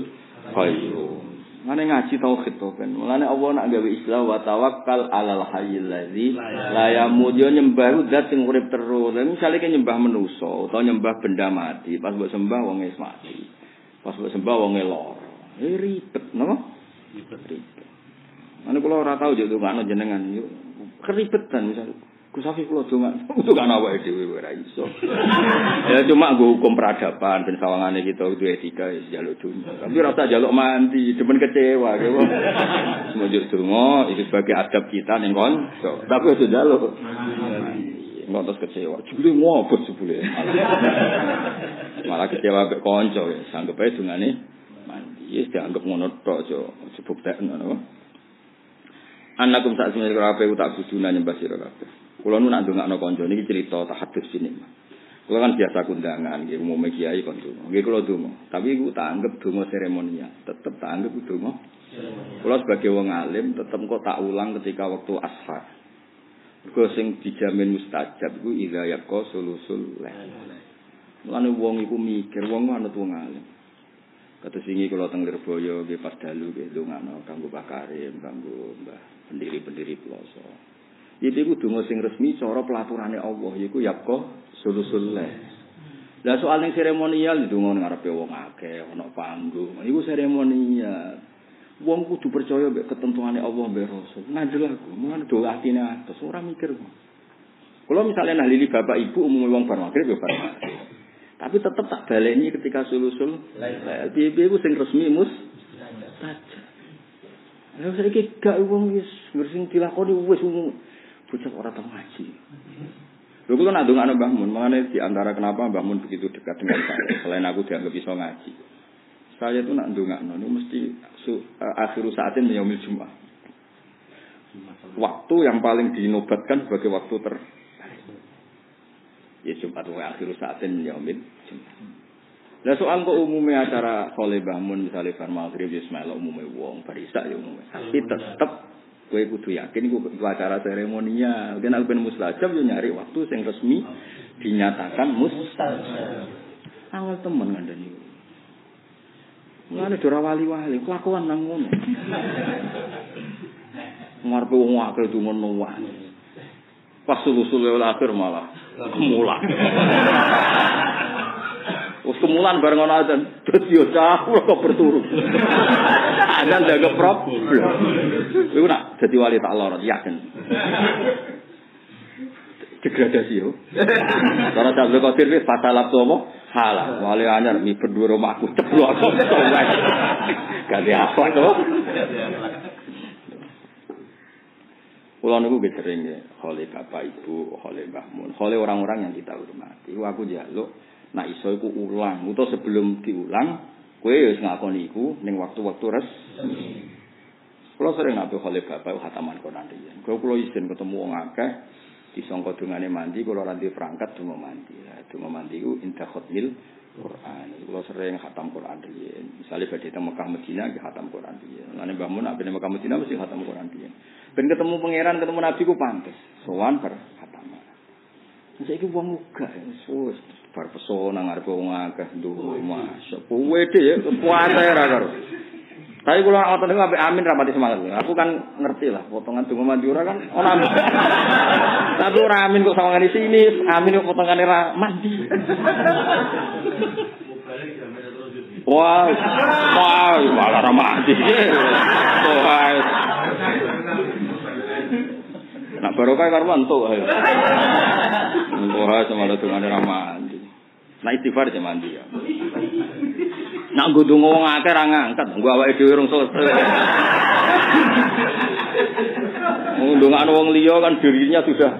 Qayyum. Mana ngaji tauhid to kan. Mulane Allah nak gawe istilah wa tawakkal alal hayyil ladzi la yamut yo nyembah zat sing urip terus. Misale ke nyembah menusa utawa nyembah benda mati, pas mbok sembah wong wis mati. Pas mbok sembah wong lara. Eh ribet napa? Ribet. Mana kula ora tau yo ndongakno jenengan yo keribetan misal. Gus Safi kula donga ana awake dhewe ora iso. ya cuma gue hukum peradaban ben sawangane kita duwe etika ya jaluk dunya. Tapi rasa jaluk mandi, demen kecewa gitu. Semojuk donga itu sebagai adab kita ning kon. Tapi itu jaluk. Ngontos kecewa. Jebule ngobot jebule. Malah kecewa mek kanca ya. Sanggep ae dungane mandi. Wis dianggap ngono tok aja sebuktekno ngono. Anakum sak semene kabeh tak buduna nyembah sira kabeh. Kulo nu nak ndongakno kanca niki cerita tahadus sini. Kulo kan biasa kundangan nggih umume kiai kon donga. Nggih kulo donga, tapi iku tak anggap donga seremonial. Tetep tak anggap donga. Kulo sebagai wong alim tetep kok tak ulang ketika waktu ashar. Mergo sing dijamin mustajab iku idza yaqa sulusul lail. Mulane wong iku mikir wong anut wong alim. Kata singi kalau teng Lirboyo nggih pas dalu nggih ndongakno kanggo Pak Karim, kanggo Mbah pendiri-pendiri pelosok. Iki ku donga sing resmi cara pelaturane Allah yaiku yapko sulusul Lah soal ning seremonial donga ngarepe wong akeh ana panggung. Iku seremonial. Wong kudu percaya mek ketentuane Allah mbek Rasul. Ngandel aku, mun do atine atus ora mikir. Kalau misalnya nah lili bapak ibu umum wong bar maghrib ya bar Tapi tetap tak baleni ketika sulusul. Piye-piye ku sing resmi mus saja. Lah saiki gak wong wis sing dilakoni wis bocah ora tau ngaji. Lho kula nak ndongakno Mbah Mun, mangane di antara kenapa Mbah Mun begitu dekat dengan saya selain aku dianggap bisa ngaji. Saya itu nak ndongakno niku mesti su, uh, akhiru saatin yaumil Jumat. Waktu yang paling dinobatkan sebagai waktu ter Ya Jumat wa akhiru saatin yaumil Jumat. Lah soal kok umumnya acara Kholeh Bahmun misalnya Bar Maghrib Ismail umumnya wong barisa ya umumnya. Tapi tetap Kue kudu yakin iku acara seremonial. Mungkin aku ben mustajab yo nyari waktu sing resmi dinyatakan mustajab. Awal temen ngandani. Mulane ora wali-wali, kelakuan nang ngono. Ngarepe wong akeh itu ngono wae. Pas sulusul akhir malah kemulan. Wes kemulan bareng ana adzan. Dadi yo cah kok berturu. Adzan jaga problem. Iku nak dadi wali tak lorot yakin. Degradasi yo. Cara Abdul Qadir wis pasalap to apa? Halah, wali anyar mi berdua rumahku ceblok. Ganti apa to? Kulo niku nggih sering ya, oleh bapak ibu, oleh mbah mun, oleh orang-orang yang kita hormati. Aku jaluk Nah iso iku ulang, utawa sebelum diulang, kowe wis ngakoni iku ning waktu-waktu res. Kulo sering ngatur khalif bapak khataman Quran riyen. Kulo kulo izin ketemu wong akeh disangka dungane mandi kulo ranti perangkat donga mandi. Donga mandi ku indah khotmil Quran. Kulo sering khatam Quran riyen. Misale badhe teng Mekah Madinah ki khatam Quran riyen. Lan Mbah Mun nek Mekah Madinah mesti khatam Quran riyen. Ben ketemu pangeran, ketemu nabi ku pantes. Sowan per khataman. Saiki wong uga wis bar pesona ngarepe wong akeh nduwe masya kowe ya kuwate ra karo tapi kula ngoten niku ambek amin rapati semangat aku kan ngerti lah potongan donga mandura kan ana amin tapi ora amin kok sawangan di sini amin kok potongane ra mandi Wah, wah, malah ra mandi. Wah. Nak barokah karo entuk. Wah, sama lo dengan ra mandi. Nah istighfar aja mandi ya. Nak nggo donga wong akeh ra ngangkat, nggo awake dhewe rung selesai. Ngundungane wong liya kan dirinya sudah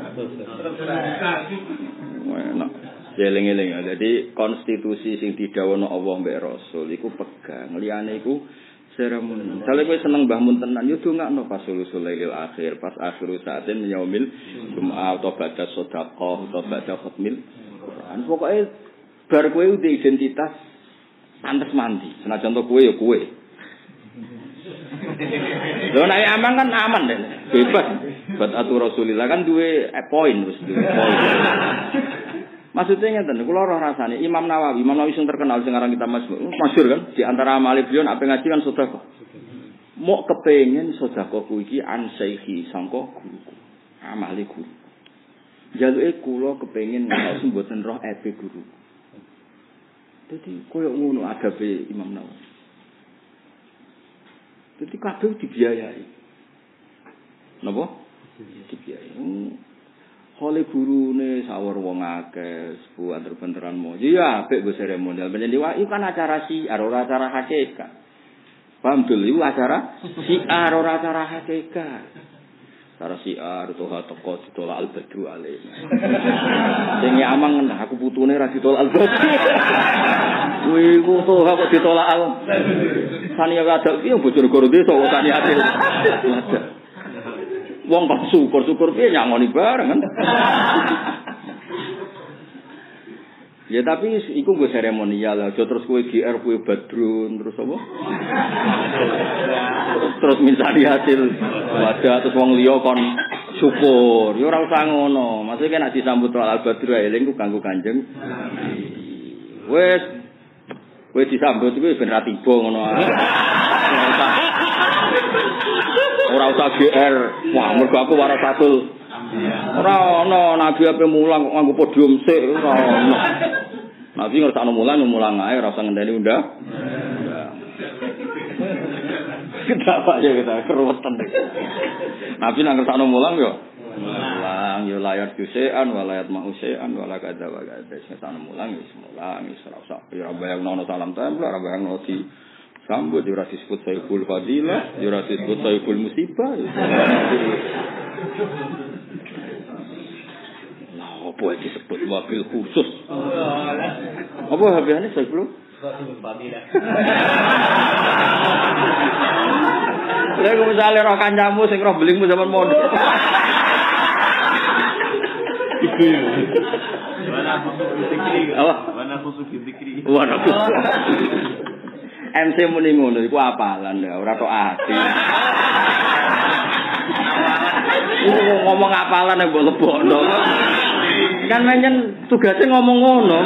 enak. Jeling-eling ya. Jadi konstitusi sing didhawuhna Allah mbek Rasul iku pegang. Liyane iku seremoni. Misalnya kowe seneng Mbah Mun tenan yo dongakno pas sulailil akhir, pas akhir saatin yaumil Jumat atau baca sedekah atau baca khatmil Quran. Pokoke bar kowe udah identitas pantes mandi. Senajan to kowe ya kowe. Lho nek aman kan aman deh. Bebas. Buat atu Rasulillah kan duwe eh, poin wis duwe poin. Maksudnya ngeten, roh rasane Imam Nawawi, Imam Nawawi sing terkenal sing kita masyhur, masyhur kan di antara amali beliau apa ngaji kan sedekah. Mau kepengen sedekah ku iki an syaihi sangka guruku. Amali guru. Jaluke kula kepengen ngaos mboten roh epe guru. Dadi koyo ngono adabe Imam Nawawi. Dadi kabeh dibiayai. Napa? Dibiayai. Hole gurune sawur wong akeh, sepuh antar benteran mo. Iya, apik go seremonial. Menjadi wah, itu kan acara si ora acara hakikat. Paham dul, itu acara si ora acara hakikat. Cara si ar toha teko ditolak al badru ale. Sing amang aku putune ra ditolak al badru. Kuwi ku toha kok ditolak al. Sani ada piye bojone goro desa kok sani adil. Wong kok syukur-syukur piye nyangoni bareng kan. Ya tapi iku gue seremonial aja terus kue GR kue badrun terus apa? terus minsani hasil wajah terus wong liya kon syukur. Ya ora usah ngono. Maksudnya nek disambut al badru eling ku kanggo Kanjeng. Wes kowe disambut kuwi ben ra tiba ngono ae. Ora usah GR. Wah, mergo aku warasatul Ora ana nabi ape mulang kok nganggo podium sik ora ana. Nabi ngerasa anu mulang, mulang aja, rasa ngendali udah. Kenapa ya kita keruwetan deh. Nabi nang ngerasa anu mulang yo. Mulang yo layar kusean, walayat mau kusean, walak ada walak ada. Saya mulang, yo mulang, yo serasa. Yo rabai yang nono salam tempel, rabai yang nono sambut, yo rasis put saya fadilah, yo rasis put saya musibah. Apa yang disebut mobil khusus? Apa habisnya saya belum? Lha misalnya roh kancamu sing roh belingmu zaman modern. Iku ya. Apa? Wana khusus dikri. Wana khusus. MC muni ngono iku apalan ya, ora tok ati. Ngomong apalan nek mbok lebokno. Kan menyen tugasnya ngomong ngono.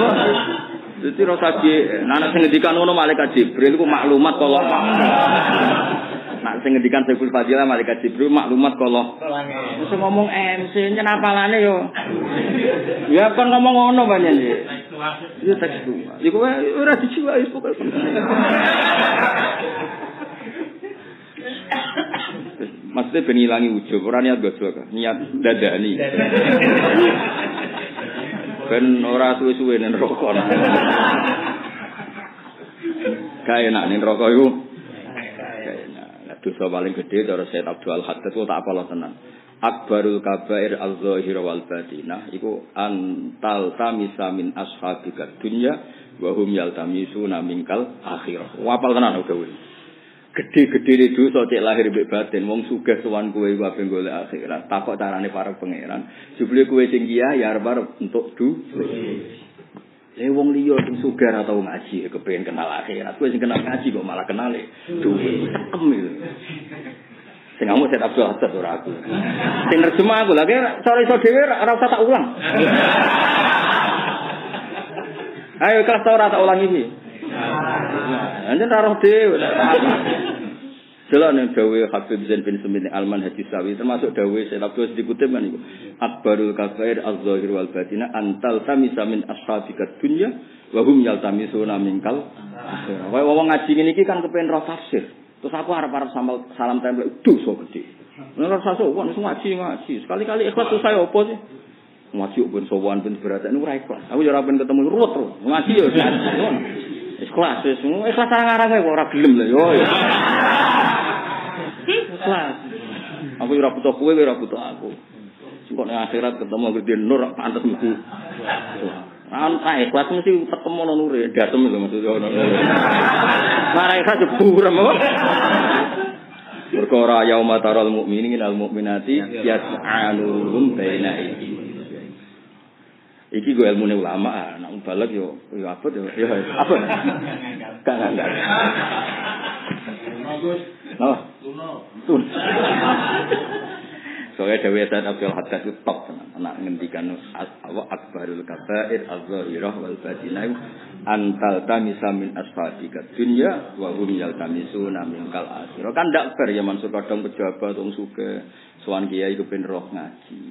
Jadi rasa di, nah sing ngendikan ngono malaikat Jibril iku maklumat kalau Nak sing ngendikan Saiful Fadilah malaikat Jibril maklumat kalau Terus ngomong MC nyen apalane yo. Ya kon ngomong ngono banyak iki. Yo tekstual. Iku ora dijiwai pokoke. Maksudnya ben ilangi ujub, ora niat gosok, niat dadani. Ben ora suwe-suwe ning rokok. Kae enak ning rokok iku. Kae enak. Lah dosa paling gedhe cara Sayyid Abdul Haddad kok tak apalah tenan. Akbarul kabair al-zahir wal batinah iku antal tamisa min ashabika dunya wa hum yaltamisuna minkal akhirah. Wapal tenan wis. Gede-gede itu dosa cek lahir mbek batin wong sugih sowan kowe iku ape golek akhirat. Takok carane para pangeran. Jebule kowe sing kiya ya arep untuk du. Le wong liya sing sugih ora tau ngaji kepengin kenal akhirat. Kowe sing kenal ngaji kok malah kenal duwe. Tekem iki. Sing kamu set Abdul Haddad ora aku. Sing nerjemah aku lagi cara iso dhewe ora usah tak ulang. Ayo kelas ora tak ulang iki. Anjen roh dhewe. Jelas nih dawe Habib Zain bin Sumin Alman Haji Sawi termasuk dawe Sayyid Abdul dikutip kan itu Akbarul kafair az-zahir wal batina antal tamisa min ashabika dunya wa hum yaltamisuna minkal. Wae wong ngaji ngene iki kan kepen roh tafsir. Terus aku harap-harap samal salam tempel dosa gede. Ora rasa sok kok ngaji ngaji. Sekali-kali ikhlas selesai opo sih? Ngaji pun sowan pun berat ini ora ikhlas. Aku ya ora ketemu ruwet terus. Ngaji ya ikhlas wis ikhlas arang-arang kok ora gelem lho yo. Ikhlas. Aku ora butuh kowe, ora butuh aku. Sing kok ning akhirat ketemu gede nur pantes mesti. Kan ta ikhlas mesti ketemu ono nure, datem lho maksudnya ono. Mara ikhlas jeburem kok. Perkara yauma taral mu'minina al mu'minati yas'anuhum baina aydihim. Iki gue ilmu ulama, nak balik yo, yo apa yo, yo apa? Gak gak. Oh, tun. Soalnya Dewi Said Abdul Haddad itu top anak ngendikan apa akbarul kabair az-zahirah wal batinah antal tamisa min asfadika dunya wa hum yaltamisuna min kal akhirah. Kan ndak fair ya mansur kadang pejabat wong suke sowan kiai kepen roh ngaji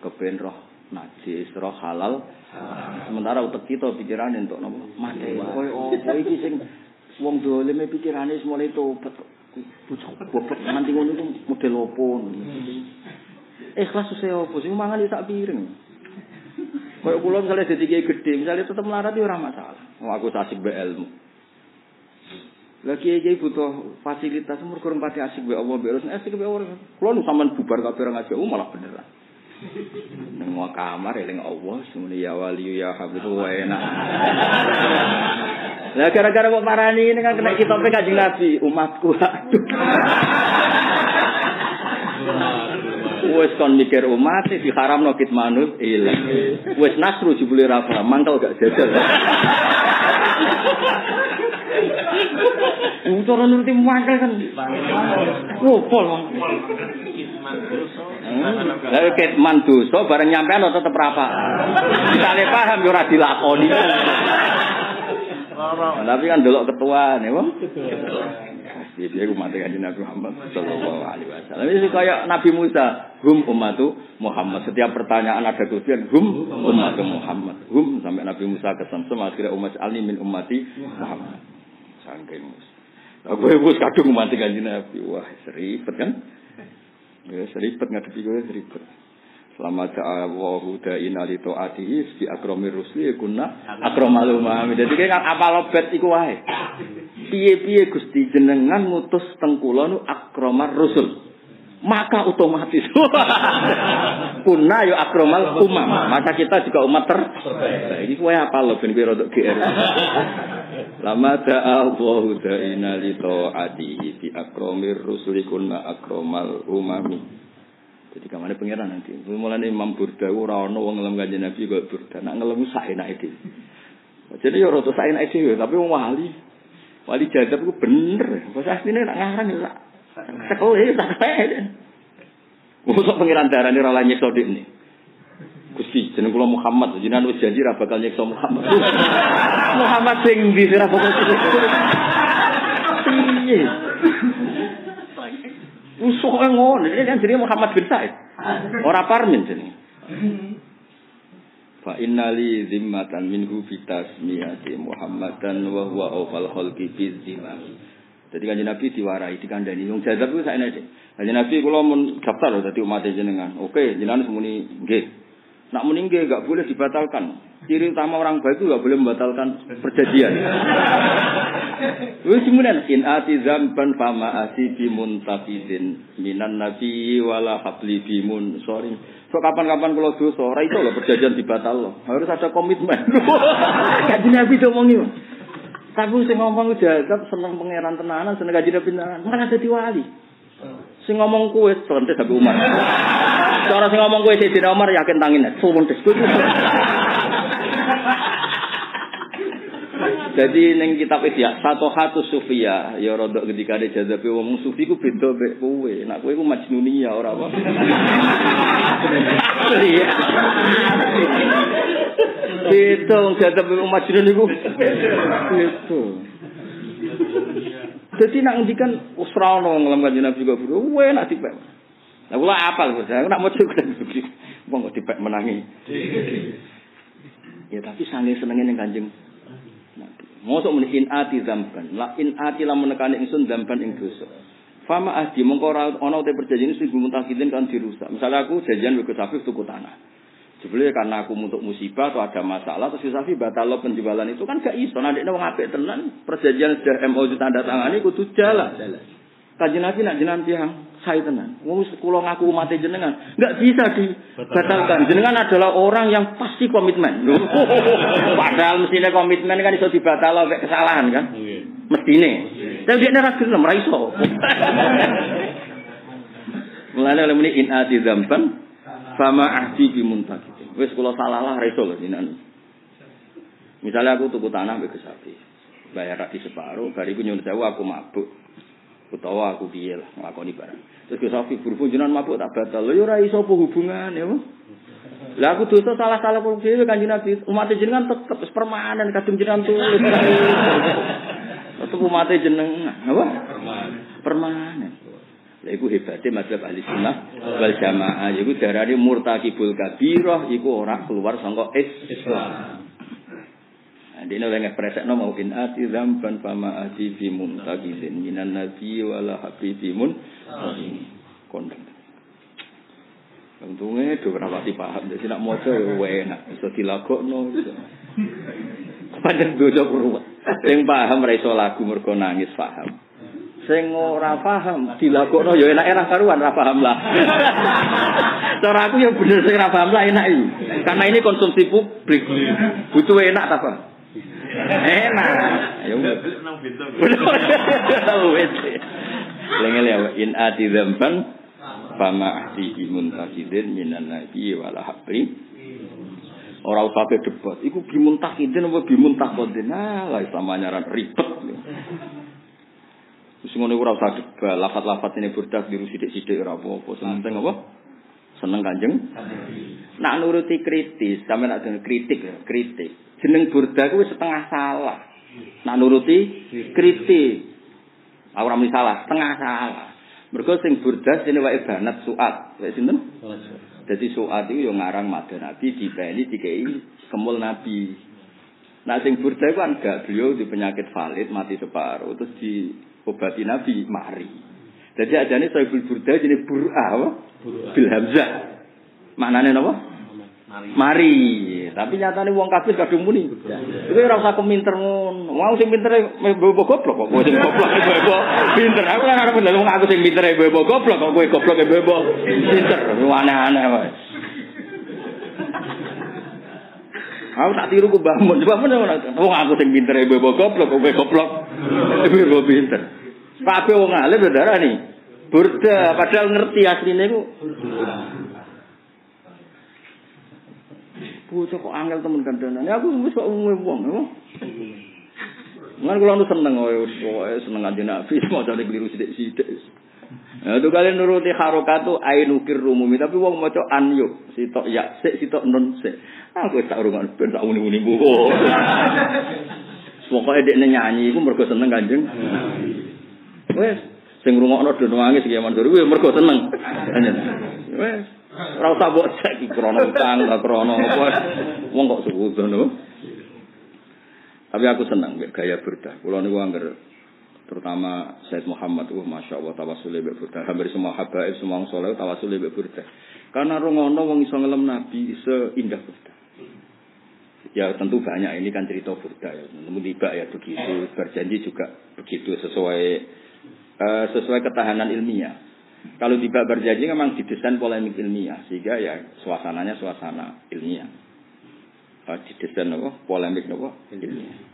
kepen roh najis roh halal. Sementara utek kita pikiran untuk nopo mati. Koyo opo iki sing wong doleme pikirane mulai tobat bocah bobot. Nganti ngono iku model opo ikhlas susah opo? Sing mangan sak piring. Koyo kula misalnya dadi kiai gede misalnya tetep melarat ora masalah. Oh, aku asik be ilmu. Lagi aja butuh fasilitas umur kurang pati asik be Allah beres asik be Allah kalau nu sampean bubar kabeh ngaji malah beneran Nang kamar eling Allah semuanya ya wali ya habib wa enak. Lah gara-gara kok marani ini kan kena kita kanjeng Nabi umatku. Wes kon mikir umat di haram no kit manut ilang. Wes nasru jebule rafa mangkel gak jajal. Utor nuruti mangkel kan. Wopol. Lalu kitman dosa bareng nyampean lo tetep rapa. Misale paham yo ora dilakoni. Tapi kan delok ketua nih, wong. Dia dia kanjeng Nabi Muhammad Sallallahu Alaihi Wasallam. Ini kayak Nabi Musa, hum ummatu Muhammad. Setiap pertanyaan ada kelebihan, hum ummatu Muhammad. Hum sampai Nabi Musa kesemsem akhirnya umat Ali min ummati Muhammad. Sangking Musa. Aku ibu kadung mati kanjeng Nabi. Wah, seribet kan? Ya, seribet ngadepi gue seribet. Selama ta'awahu da'ina li ta'atihi Di akromir rusli kunna akromal umami Jadi kayak apa lobet iku wae. Piye-piye gusti jenengan mutus tengkula nu akromar rusul? Maka otomatis. Kunna yo akromal umam. Maka kita juga umat ter ini kue apa lo ben kira untuk GR lama ta'awahu da'ina li ta'atihi Di akromir rusli kunna akromal umami Jadi kamane pangeran nanti. Mulane Imam Burda ora ana wong ngelem Nabi kok Burda. Nak ngelem saenake dhewe. Jadi ya rada saenake dhewe, tapi wong wali. Wali jadab ku bener. Bos asline nak ngaran ya sekole tak kae. Mosok pangeran darane ora nyekso dik Gusti, jeneng kula Muhammad, jenengan wis janji ra bakal nyekso Muhammad. Muhammad sing ndi ora bakal Piye? Usuhe ngono, ini kan jenenge Muhammad bin Said. Ora Parmin jenenge. Fa innali zimmatan minhu fitasmiyati Muhammadan wa huwa awfal khalqi fi zimami. Jadi kanjeng Nabi diwarai dikandani wong jadab ku sakene deh. Kanjeng Nabi kula mun daftar lho dadi umat jenengan. Oke, jenengan semuni nggih. Nak muni nggih enggak boleh dibatalkan. Ciri utama orang baik itu enggak boleh membatalkan perjanjian. Wis semuanya in ati zamban fama asibi muntafidin minan nabi wala habli bimun sorry. So kapan-kapan kalau dosa ora itu loh perjanjian dibatal loh. Harus ada komitmen. Kaji nabi itu ngomong Tapi sing ngomong jadab seneng pangeran tenanan, seneng kaji nabi tenanan. Mana ada wali. Sing ngomong kue selentis tapi Umar. Cara sing ngomong kue Sayyidina Umar yakin tangin. Selentis kue. Jadi neng kitab ya satu hatu sufia ya rodok ketika ada jazabe wong sufi ku beda mek kowe. Nak kowe ku majnunia ora apa. Iya. Beda wong jazabe wong majnun iku. Beda. Jadi nak ngendikan usra ono ngelam kanjeng Nabi juga buru, wae nak dipek. Lah kula apal Gus, aku nak maca kan iki. Wong kok dipek menangi. Ya tapi sange senenge ning Kanjeng Nabi. Mosok muni in ati zamban. La in ati la menekani ingsun zamban ing dosa. Fama ahdi mongko ora ana te perjanjian sing gumuntakiden kan dirusak. Misalnya aku janjian wek Safif tuku tanah. Jebule karena aku untuk musibah atau ada masalah terus Safi batal penjualan itu kan gak iso. Nanti wong apik tenan, perjanjian sudah MOU tanda tangani kudu jalan. Kanjeng Nabi nak jenengan tiang saya tenan. Wong kula ngaku umat jenengan, enggak bisa dibatalkan. Jenengan adalah orang yang pasti komitmen. Padahal mestinya komitmen kan iso dibatal oleh kesalahan kan? Mestine. Tapi dia ora gelem ra iso. Mulane oleh muni in ati dzamban fama ahdi bi muntaqid. Wis kula salah lah reso lho. Misalnya aku tuku tanah mbek sapi. Bayar lagi separuh, bariku nyuwun sewu aku mabuk. Utawa aku piye lah nglakoni barang. Terus sapi berhubung jenengan mabuk tak batal. Lho ya ora iso apa hubungane, ya. Lah aku dosa salah-salah kok dhewe kanjeng Nabi. Umat jenengan tetep permanen kadung jenengan tulis. Tetep umat jenengan, apa? Permanen. Permanen. Iku hebate madzhab ahli sunnah wal jamaah iku darane murtakibul kabirah iku ora keluar saka Islam. Dene oleh ngepresekno mau in ati zamban fama ati fi muntakidin minan nabi wala habibimun kondang. Untungnya do rapati paham, jadi nak moco ya enak, bisa dilagokno. Panjang dojo kuruwet. Yang paham raiso lagu mergo nangis paham. Sing ora paham dilakokno ya enak era karuan ora paham lah. Cara aku ya bener sing ora paham lah enak iki. Karena ini konsumsi publik. Butuh enak ta, Pak? Enak. Ya nang bintang. Lengel ya in ati dzamban fama ahdi muntakidin minan nabi wala habri ora usah debat iku bimuntakidin apa bimuntakodin ah lah sama nyaran ribet Wis ngono ora usah debal, lafat-lafat ini burdah biru sithik-sithik ora apa-apa. Seneng apa? Seneng Kanjeng. Nak nuruti kritis, sampe nak jeneng kritik ya, kritik. Jeneng burdah kuwi setengah salah. Nak nuruti kritik. Aku ora salah, setengah salah. Mergo sing burdah sini wae banat suat. Wae sinten? Jadi suat itu yang ngarang madan Nabi dipeni dikei kemul Nabi. Nah sing burdah kan gak beliau di penyakit valid mati separuh terus di obati Nabi mari. Jadi aja nih saya burda jadi burah apa? Bil hamzah. Maknanya apa? Mari. Mari. Tapi nyatanya uang kafir kadung muni. Itu ora usah keminter ngono. Wong sing pinter mbebo goblok kok. Sing goblok mbebo pinter. Aku kan arep ndang aku sing pinter mbebo goblok kok kowe goblok mbebo pinter. Aneh-aneh wae. Aku tak tiru ku bangun. Mana orang? Wong aku sing pinter ibu ibu goblok, kowe goblok. Ibu ibu pinter. Kabeh wong alim darah nih. Burda, padahal ngerti aslinya ku. Bocah kok angel temen kandanan. Aku wis kok umum wong. Ngan kula nu seneng kowe seneng kanjeng Nabi, mau cari keliru sithik-sithik. Nah, itu kalian nuruti harokatu ainukir rumumi tapi wong maca anyu sitok ya sik sitok non sik. Aku tak urungan ben tak uni-uni bu. Pokoke dek nyanyi iku mergo seneng Kanjeng. Wes sing ngrungokno do nangis iki Mansur kuwi mergo seneng. Wes ora usah mbok cek iki krana utang ora krana apa. Wong kok sekudono. Tapi aku seneng gaya berdah. Kulo niku anggar terutama Said Muhammad, uh, masya Allah tawasul lebih burda. Hampir semua habaib, semua orang soleh tawasul lebih burda. Karena rongono wong iso ngelem Nabi seindah burda. Ya tentu banyak ini kan cerita burda ya. Namun tiba ya begitu, berjanji juga begitu sesuai uh, sesuai ketahanan ilmiah. Kalau tiba berjanji memang didesain polemik ilmiah sehingga ya suasananya suasana ilmiah. Uh, didesain apa? Polemik apa? Ilmiah.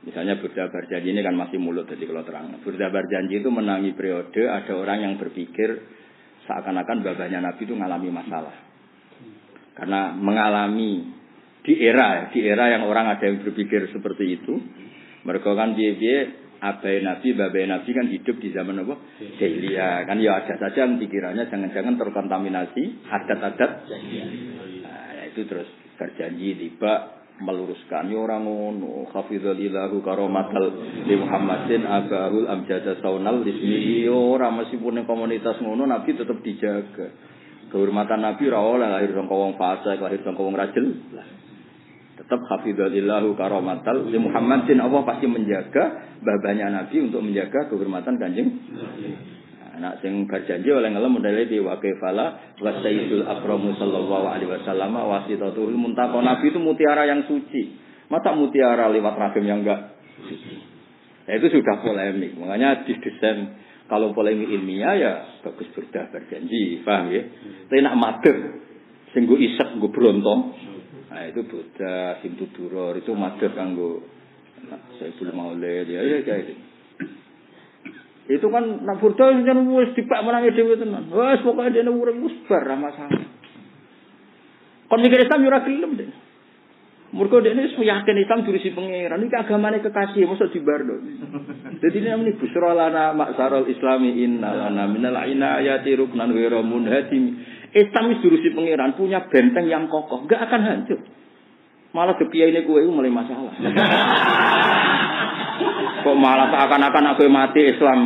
Misalnya Burda Barjanji ini kan masih mulut jadi kalau terang. Burda Barjanji itu menangi periode ada orang yang berpikir seakan-akan babanya Nabi itu mengalami masalah. Karena mengalami di era di era yang orang ada yang berpikir seperti itu. Mereka kan dia abai Nabi, babai Nabi kan hidup di zaman apa? Jahiliyah. Kan ya ada saja yang pikirannya jangan-jangan terkontaminasi adat-adat. Nah, itu terus berjanji tiba meluruskan. Ya orang ngono hafizal ilahu karomatal li Muhammadin abahul amjada saunal ya ora meskipun komunitas ngono nabi tetap dijaga. Kehormatan nabi ora lahir sangka wong fasik lahir sangka wong rajel tetap hafizal ilahu karomatal li Muhammadin. Allah pasti menjaga babanya nabi untuk menjaga kehormatan kanjeng nah, Nak sing berjanji oleh ngelem modele di wa kefala wa sayyidul akramu sallallahu alaihi wasallam wasitatul muntaqo nabi itu mutiara yang suci. Masa mutiara lewat rahim yang enggak suci. Nah, itu sudah polemik. Makanya didesain kalau polemik ilmiah ya bagus berdah berjanji, paham ya? Tapi nak mader, sing isek go brontong. Nah, itu Buddha, Hindu Duror, itu mader kanggo saya belum mau lihat ya, ya kayak gitu. Itu kan nak Buddha yang wis dipak menangi dewi tenan. Wes pokoknya dia urip wis bar masalah. Kon mikir Islam yo ora gelem deh. Mergo dia ini yakin Islam jurusi pangeran. Ini agamanya kekasih, masa di bardo. Jadi ini namanya busra lana maksarul islami inna lana minal inayati ruknan wira munhadim. Islam itu jurusi pangeran, punya benteng yang kokoh. Gak akan hancur. Malah kepiye ini kue mulai masalah. kok malah seakan-akan aku mati Islam.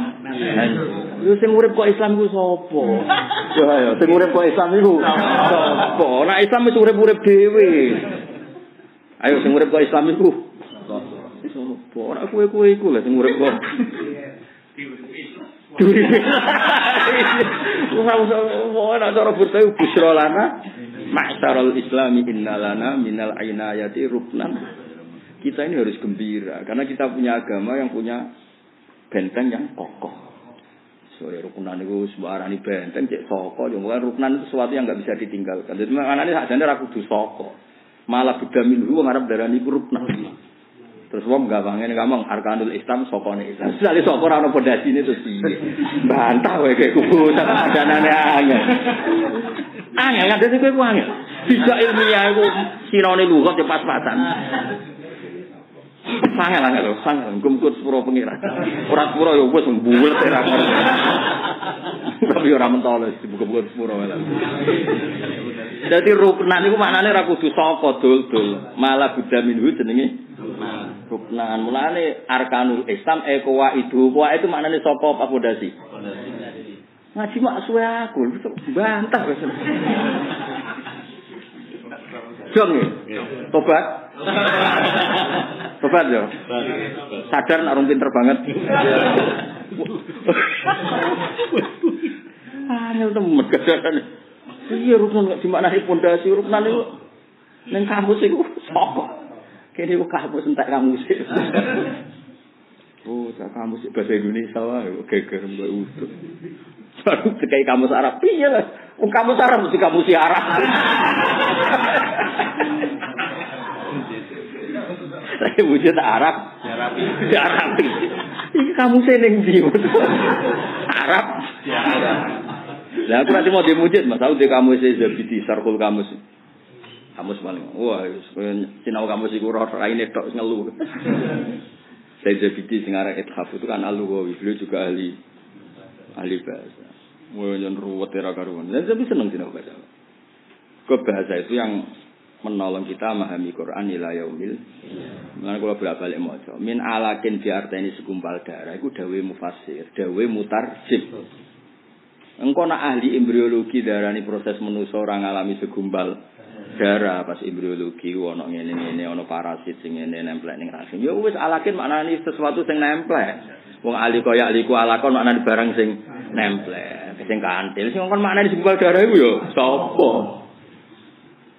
Lu sing urip kok Islam iku sapa? Ya ya, sing urip kok Islam iku sapa? Nek Islam wis urip-urip dhewe. Ayo sing urip kok Islam iku sapa? Ora kowe-kowe iku lah sing urip kok. Wah, nek cara burta iku busra lana Ma'syarul Islami innalana minal ainayati ruknan kita ini harus gembira karena kita punya agama yang punya benteng yang kokoh. Soalnya rukunan itu sebuah ini benteng cek soko, bukan rukunan itu sesuatu yang nggak bisa ditinggalkan. Jadi mana ini sadar aku tuh soko. Malah beda minhu ngarep darah ini rukunan. Terus wong gak bangen ngomong arkanul Islam soko nih Islam. Sekali soko rano pondasi ini terus bantah wae kayak kubu ada nane angin. Kan jadi kue angin. Bisa ilmiah itu sinone lugat pas-pasan. Sangat lah lho, sangat. Gumkut sepuro pengiran. Ora sepuro ya wis mbulet ora. Tapi ora mentol dibuka-buka sepuro lah. Jadi ruknan niku maknane ora kudu saka dul-dul, malah Buddha minhu jenenge ruknan. Mulane arkanul Islam ekowa itu, wa itu maknane sapa apa fondasi? Ngaji mak suwe aku, bantah wis. Jong ya? Tobat. Tobat ya? Sadar nak rum pinter banget. Angel temen kedaran. Iya rukun gak dimaknani pondasi rukunan itu. Neng kampus itu sokok. Kini itu kampus entek kampus itu. Oh, tak kamus bahasa Indonesia wae, geger mbak utuh. Baru dikai kamus Arab, iya lah. Kamus Arab mesti kamus Arab. Saya wujud Arab. Ya Arab. Ini kamu seneng di Arab. Lah aku nanti mau dimujud, Mas. Tahu di kamu saya Zabidi sarkul kamus. Kamus paling. Wah, sinau kamus iku roh raine tok ngeluh. Saya Zabidi sing arek itu kan aluwawi, beliau juga ahli ahli bahasa. Wah, yang ruwet era karuan. Dan saya seneng sinau bahasa. Ke bahasa itu yang menolong kita memahami Quran ila yaumil. Mengenai kalau bolak balik maca. Min alakin ini segumpal darah. Itu dawe mufasir, dawe mutarjim. Engkau nak ahli embriologi ini proses menuso orang alami segumpal darah pas embriologi ono ngene ngene ono parasit sing ngene nempel ning rahim. Ya wis alakin maknane sesuatu sing nempel. Wong ahli kaya ahliku alakon maknane barang sing nempel. Sing kantil sing kon maknane segumpal darah iku ya sapa?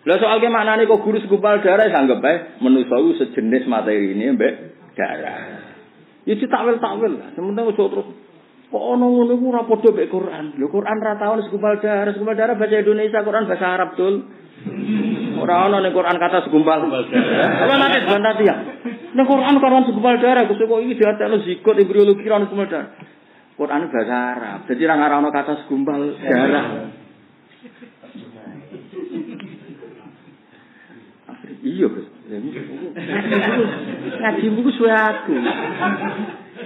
Lah soal ke mana nih kok guru segumpal darah sanggep bae menusa sejenis materi ini mbek darah. Ya takwil takwil lah. Sementara ojo terus kok ono ngono ku ora padha mbek Quran. Lho Quran ra tau segumpal darah, segumpal darah bahasa Indonesia, Quran bahasa Arab dul. Ora ono ning Quran kata segumpal. Apa nanti bantah ya? Ning Quran Quran segumpal darah, Gusti kok iki diatekno zikot embriologi ora segumpal darah. Quran bahasa Arab. Jadi ra ono kata segumpal darah. Iya, Gus. Ngaji buku suwe aku.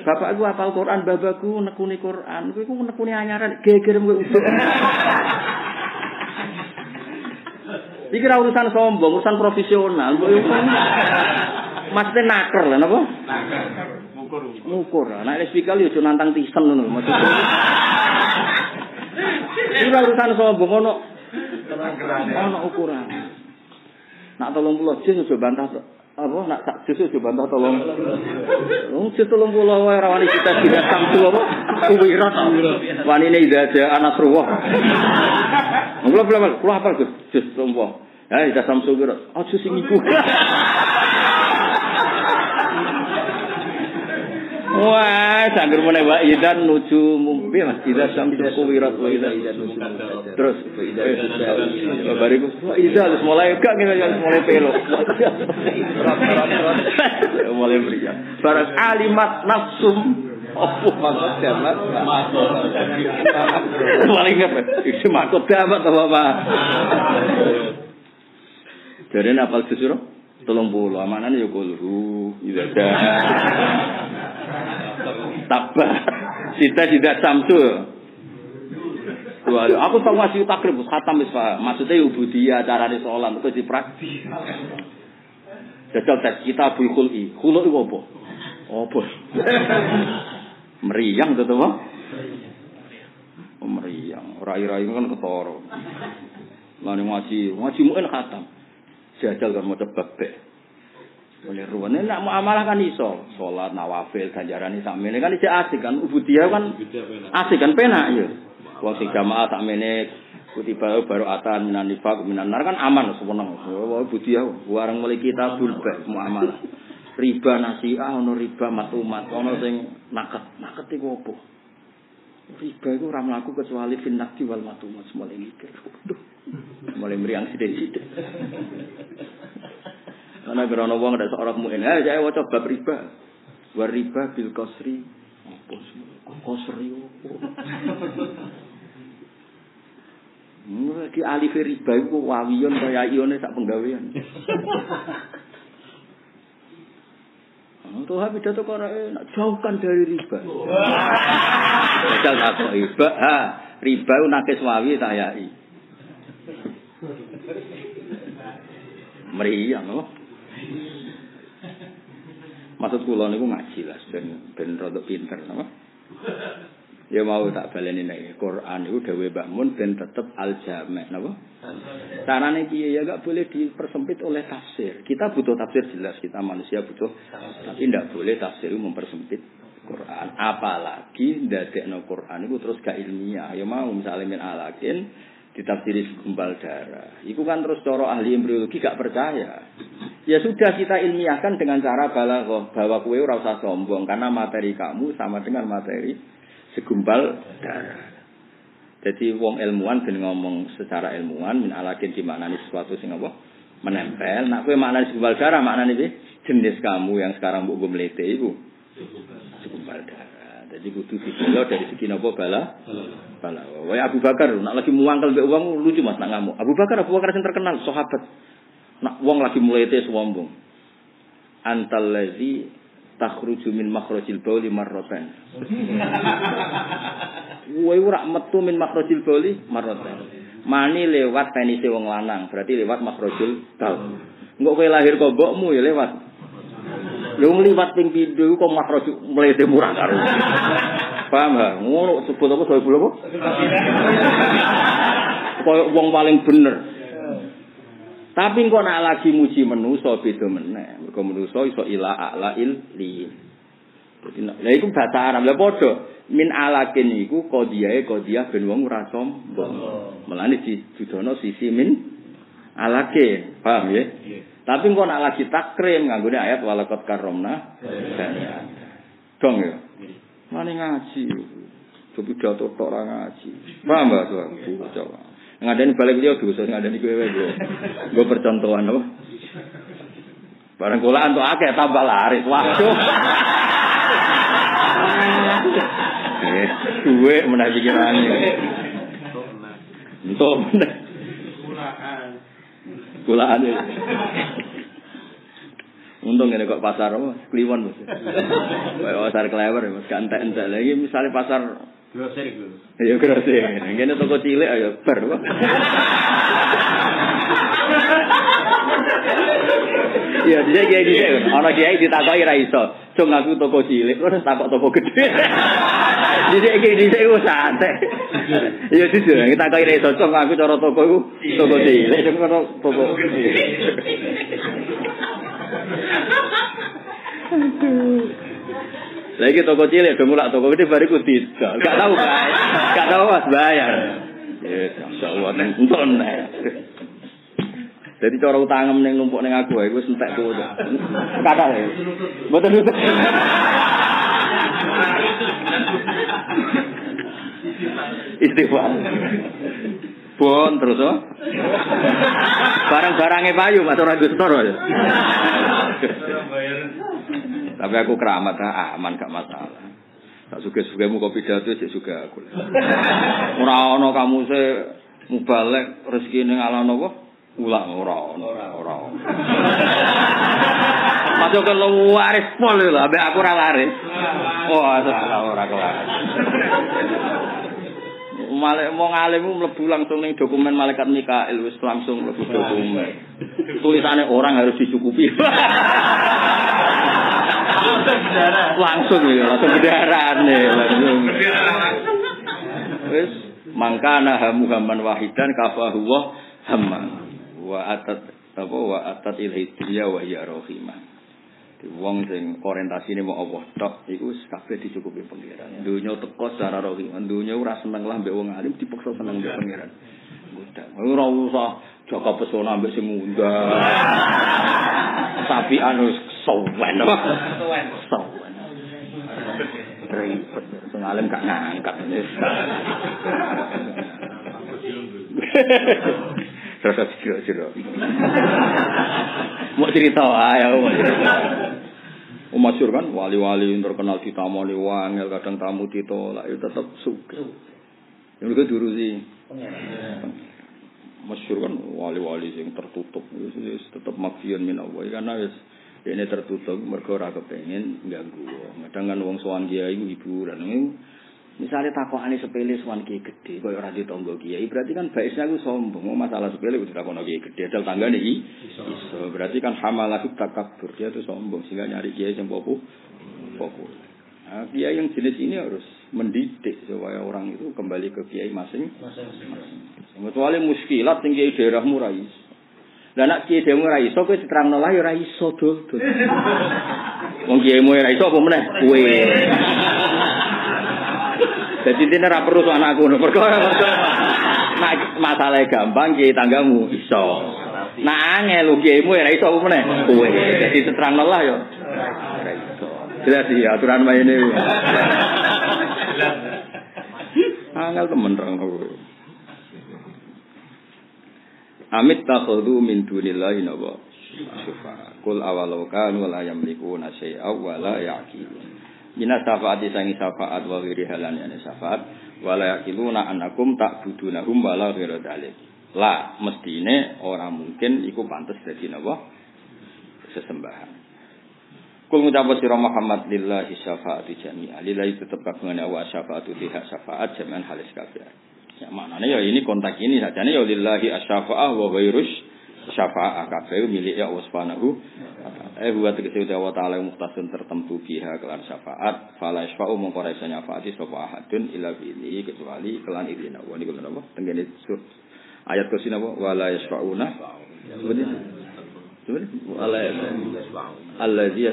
Bapak aku apal Quran, babaku nekuni Quran. Kowe ku nekuni anyaran geger kowe utuk. Iki urusan sombong, urusan profesional. Maksudnya naker lah, napa? Naker. Ngukur. Ngukur. Nek speaker yo nantang tisen ngono maksudnya. Iki urusan sombong ono ono ukuran. Nak tolong pulau jus sudah bantah apa nak sak jus coba bantah tolong. Wong jus tolong kula wae rawani kita tidak samsu apa kuwirat. Wanine ida aja anak ruwah. Kula hafal Gus jus tolong Ya, ida samsu kuwirat. Aja sing iku. Wah, sanggur meneh wa idan nuju mumpi Mas. Ida samsu kuwirat wa ida terus bariku wa ida terus mulai gak ngene mulai pelo. mulai beriak. Barang alimat nafsum. Apa maksud jamat? Paling ingat, itu maksud jamat apa Pak? Jadi apal susuro? Tolong puluh, amanan ya kulhu, tidak ada. Tabah, sita tidak samsu. Waduh, aku tahu masih takrib, khatam wis. Maksudnya ubudiyah carane sholat itu dipraktik. Jajal tes kita bul khul'i. Khul'i apa? Apa? Meriang to, Pak. Oh, meriang. Rai-rai kan ketara. Lan ngaji, ngaji muen khatam. Jajal kan maca babek. Oleh ruwen nek muamalah kan iso, salat nawafil ganjarane sakmene kan isih asik kan ubudiyah kan asik kan penak ya. Wong sing jamaah sakmene kutiba baru atan minan nifaq minan nar kan aman sewenang. Wah budiyah warang mulai kita bulbek muamalah. Riba nasiah ono riba matumat ono sing naket. Naket iku opo? Riba iku ora mlaku kecuali finnaki wal matumat mulai mikir. Mulai meriang sithik-sithik. Karena gerono wong ada seorang mu'in. Eh, saya waca bab riba. Wa riba bil. Apa sih? Kosri apa? Iki alif riba iku wawiyon kaya ione sak penggawean. Tuh habis jatuh kok enak jauhkan dari riba. Jajal tak riba, ha riba nakes wawi tak yai. Meriang loh. Maksud kula niku ngaji lah ben ben rada pinter napa? Ya mau tak baleni nek Quran iku dawuh Mbah Mun ben tetep al jami' napa? Carane piye ya gak boleh dipersempit oleh tafsir. Kita butuh tafsir jelas, kita manusia butuh tapi ndak boleh tafsir mempersempit Quran. Apalagi ndadekno Quran iku terus gak ilmiah. Ya mau misalnya min alakin ditafsiri segumpal darah. Iku kan terus cara ahli embriologi gak percaya. Ya sudah kita ilmiahkan dengan cara balaghah bahwa kue ora usah sombong karena materi kamu sama dengan materi segumpal darah. Jadi wong ilmuwan ben ngomong secara ilmuwan min alakin di mana sesuatu sing apa menempel. Nak kue maknani segumpal darah maknani? Jenis kamu yang sekarang mbok melete iku segumpal darah. Jadi kudu dibela dari segi napa bala? Bala. Wae Abu Bakar nak lagi muangkel mbek wong lucu Mas nak ngamuk. Abu Bakar Abu Bakar sing terkenal sahabat. Nak wong lagi mulai tes sombong. Antal lazi takhruju min makhrajil bauli marratan. Kowe ora metu min makhrajil bauli marratan. Mani lewat penise wong lanang, berarti lewat makhrajul baul. Engko kowe lahir kok mbokmu ya lewat. Yo ngliwat ping pindho kok makhraj mlete murah karo. Paham ha? Ngono sebut apa soal apa? Koyo wong paling bener. Tapi engko nak lagi muji menusa beda meneh. Mergo menusa iso ila a'la li. Dadi lha iku bahasa Arab. Lah padha min alakin iku qadiyae qadiyah ben wong ora sombong. Mulane dijudono sisi min alake. Paham ya? Tapi engko nak lagi takrim nganggone ayat walaqad karomna. Dong ya. Mane ngaji. Coba jatuh tok ora ngaji. Paham ba tuh? Ngadani balik dia dosa ngadani kowe wae gue. Gue percontohan apa? Barang kula antuk akeh tambah laris. Waduh. Eh, duwe menawi pikirane. Entuk meneh. Kulaan. Untung ini kok pasar apa? Kliwon bos. pasar klewer mas. Kantek entek lagi. Misalnya pasar Grosir iku. Ya grosir. Ngene toko cilik ayo bar. Iya, dhisik kiai dhisik. Ana kiai ditakoki ra iso. Cung aku toko cilik, terus takok toko gede. Dhisik kiai dhisik ku santai. Iya jujur, kita takoki ra iso. Cung aku cara toko iku toko cilik, cung toko Lagi toko cilik, gemulak toko gede bariku tidak. Gak tahu? Gak tahu mas bayar. Ya, masya Allah, neng enton Jadi cara utangem ning numpuk ning aku wis entek tuwa. Kata ya. Mboten lutut. Istighfar. Bon terus oh. Barang-barangnya payu Mas ora Gustor. Tapi aku keramat aman gak masalah. Tak suka-sukamu kopi pidato sik suka aku. Ora ana kamu se mubalek rezeki ning alam apa? Ulang ora ana ora. Masuk ke waris pol lho, ambek aku ora laris. Wah, oh, ora kelar. Malek mau ngalimmu mlebu langsung ning dokumen malaikat Mikail wis langsung mlebu dokumen. Tulisannya orang harus dicukupi. langsung ya, langsung bedaran nih, langsung. Wis mangkana hamu haman wahidan kafahu wa hamma wa atat apa wa atat ilhi wa ya rohimah. wong sing orientasine mau Allah tok iku kabeh dicukupi pangeran. Dunya teko secara rohi, dunya ora seneng lah mbek wong alim dipaksa seneng mbek pangeran. Mudah. Ora usah jaga pesona mbek sing muda. Tapi anu sowen. Sowen. Ribet, sing alim gak ngangkat. Terus jero-jero. Mau cerita ae, mau kan wali-wali yang terkenal di tamu wangel kadang tamu ditolak itu tetap suka. Yang itu dulu sih. Masyur kan wali-wali yang tertutup tetap makfian min Allah karena wis ini tertutup mereka ora kepengin ganggu. Kadang kan wong sowan kiai hiburan. Misalnya takokane sepele sowan kiai gede koyo ora ditonggo kiai, berarti kan baisnya aku sombong. Mau masalah sepele udah takono kiai gede, adal tanggane iki iso. Berarti kan hamalah takabur, dia tuh sombong sehingga nyari kiai yang popo popo. Nah, kiai yang jenis ini harus mendidik supaya orang itu kembali ke kiai masing-masing. Kecuali muskilat tinggi daerahmu ra iso. Lah nek kiai dhewe ora iso kowe diterangno lah ya ora iso dul. Wong kiai mu ora iso apa meneh kowe. Jadi ini ora perlu anakku ngono. Perkara gampang ki tanggamu iso. Nah, angel kiaimu ora iso apa meneh? Kowe. Jadi terang lah yo. Ora iso. Jelas sih aturan main ini. Angel temen terang kowe. Amit takhudhu min dunillahi nawa syufa. Kul awalau kanu la yamlikuna syai'a wa. Mina syafaati sangi syafaat wa wiri halan yani syafaat wala yakiluna anakum tak budunahum wala ghira dalik. La mestine orang mungkin iku pantes dadi napa sesembahan. Kul ngucap sira Muhammad lillahi syafaatu jami'a. Lillahi tetep kagungan wa syafaatu hak syafaat jami'an halis kabeh. Ya maknanya ya ini kontak ini saja ya lillahi asyafa'ah wa ghairus syafaat kabeh milik ya Allah Subhanahu eh buat tegese wa taala muhtasun tertentu biha kelan syafaat fala yashfa'u mongko ra nyafaati sapa ahadun illa bihi kecuali kelan izin Allah niku napa? Tengene sur ayat kosin apa wala yashfa'una. Wala allazi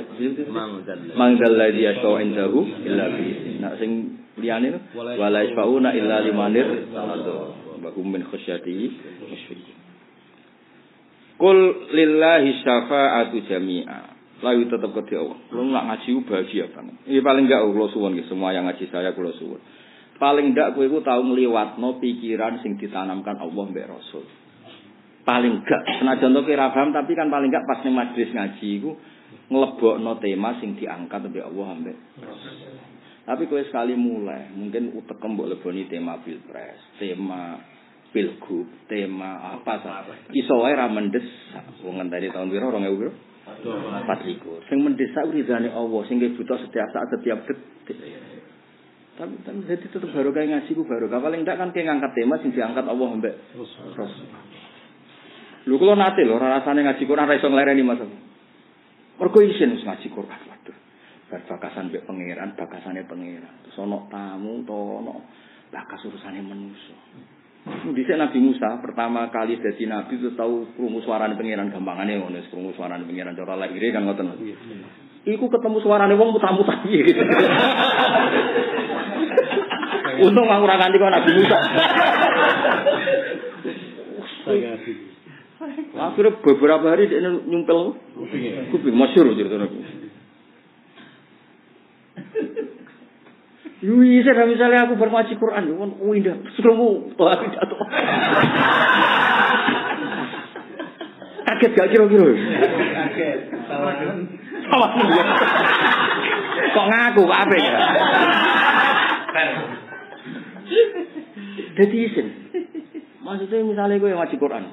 mangdal ladzi yashfa'u indahu illa bihi nak sing liyane wala yashfa'una illa limanir. Wa hum min khasyatihi musyfiqun Kul lillahi syafa'atu jami'a. Lalu tetap ke Allah. Kalau nggak ngaji bahagia banget. Ini paling enggak kalau suwon semua yang ngaji saya kalau suwon. Paling enggak kowe iku tau ngliwatno pikiran sing ditanamkan Allah mbek Rasul. Paling enggak senajan to kira paham tapi kan paling enggak pas ning majelis ngaji iku nglebokno tema sing diangkat mbek Allah Rasul. Tapi kowe sekali mulai, mungkin utek mbok leboni tema pilpres, tema pilgub, tema apa saja. Iso wae ra mendesak. Wong ngenteni tahun piro 2000 piro? 4 Sing mendesak ridane Allah, sing butuh setiap saat, setiap detik. Tapi, tapi jadi tetap ngaji ku baru. Paling enggak kan kayak ngangkat tema sing diangkat Allah mbek Rasul. Lu kalau nate lho, rasane ngaji Quran ra iso nglereni Mas. Mergo isin ngaji Quran. Waduh. Bakasan mbek pangeran, bakasane pangeran. Terus ana tamu to ana bakas urusane manusa. Dhisik Nabi Musa pertama kali jadi nabi itu tahu krungu suarane pangeran gampangane ngono, krungu suarane pangeran cara lahire kan ngoten. Iku ketemu suarane wong muta-muta piye gitu. Untung aku ora kok Nabi Musa. Akhirnya beberapa hari dia nyumpel kuping, masyur cerita Yui, saya misalnya aku bermaci Quran, kan, oh indah, oh aku jatuh. Kaget gak kira-kira? Kaget. Sama Kok ngaku, apa ya? Jadi isin. Maksudnya misalnya gue yang ngaji Quran.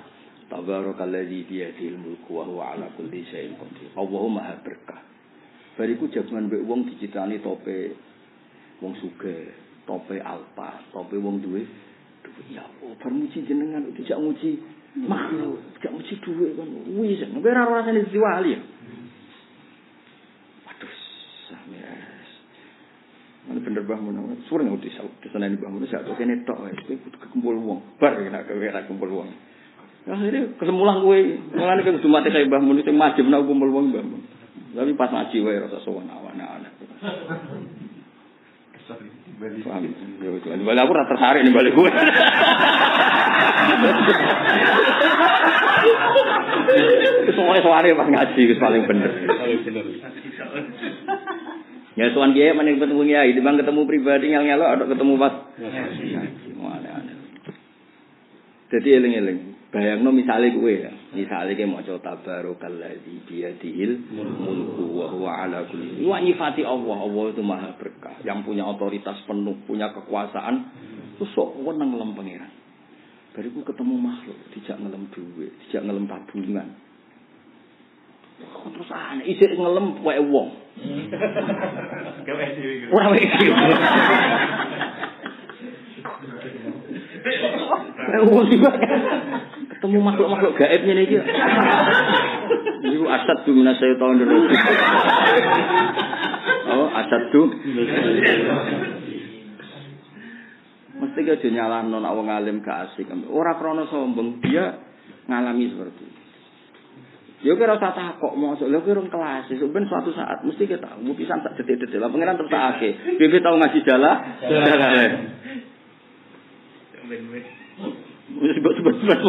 Tabarakalladzi biyadil mulku wa huwa ala kulli syai'in qadir. Allahumma maha berkah. Bariku jagungan mbek wong dicitani tope wong sugih, tope alpa, tope wong duwe duwe ya Allah, bar muji jenengan tidak muji makhluk, tidak muji duwe kan. Wis, nek ora rasane diwali ya. Waduh, samies. Mana bener bangun, suara nggak disal, kesannya bangun, saya tuh kene tok, saya kumpul wong, bar nak kewe kumpul wong. Akhirnya kesemulang gue, mulai ke kudu mati kayak Mbah Mun sing majib nak kumpul wong Mun. Tapi pas ngaji wae rasa sowan awan-awan. Ya balik aku ora tertarik nih balik gue. Semuanya soalnya pas ngaji wis paling bener. Ya sowan kiai mana ketemu kiai, bang ketemu pribadi ngel-ngelo ada ketemu pas. Aneh-aneh. Jadi eling-eling. Bayangno misalnya gue ya, misalnya kayak mau coba tabarokal dia dihil mulku wa huwa ala kulli. Wah nyifati Allah, Allah itu maha berkah, yang punya otoritas penuh, punya kekuasaan. Terus sok wenang ngelem pangeran. Bariku ketemu makhluk, tidak ngelem duit, tidak ngelem tabungan. Terus aneh, isik ngelem wae wong. Ora wae. Wong ketemu makhluk-makhluk gaibnya nih dia. Iku asad tu minas syaitan dulu. Oh, asad tu. Mesti aja nyalano nek wong alim gak asik. Ora krana sombong, dia ngalami seperti itu. Ya kira usah takok mosok lho kira kelas ben suatu saat mesti kita tahu pisan tak detik-detik lah pangeran tetep ake. Bibi tau ngaji dalah. Dalah. Wis Mbok sebut sebut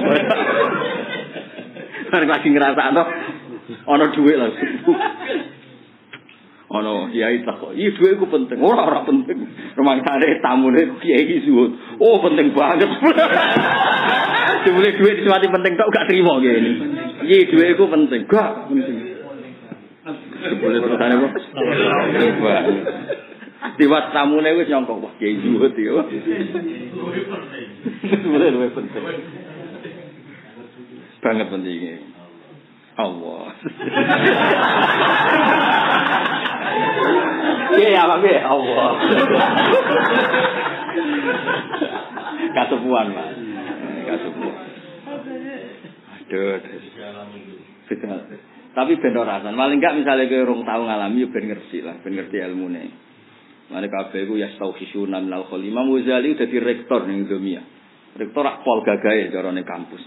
Karena lagi ngrasakno ana dhuwit lho. Ana kiai tak kok Iya duit penting. Orang-orang penting. Rumah tamune tamu ini kiai suut Oh penting banget. Sebenarnya duit itu mati penting Tak gak terima kayak ini. Iya duit penting. Gak penting. Sebenarnya itu tanya kok Tiwas tamune wis nyongkok wah kiai zuhud ya. Sebenarnya luwih penting. Banget pentingnya. Allah. Iya apa be Allah. Kasepuan mas. Kasepuan. Aduh. Tapi ben ora rasan. Paling enggak misalnya kowe rong tau ngalami yo ben ngerti lah, ben ngerti ilmune. Mane kabeh iku ya tauhisuna minal khol. Imam Ghazali dadi rektor ning Indomia. Rektor akpol gagahe carane kampus.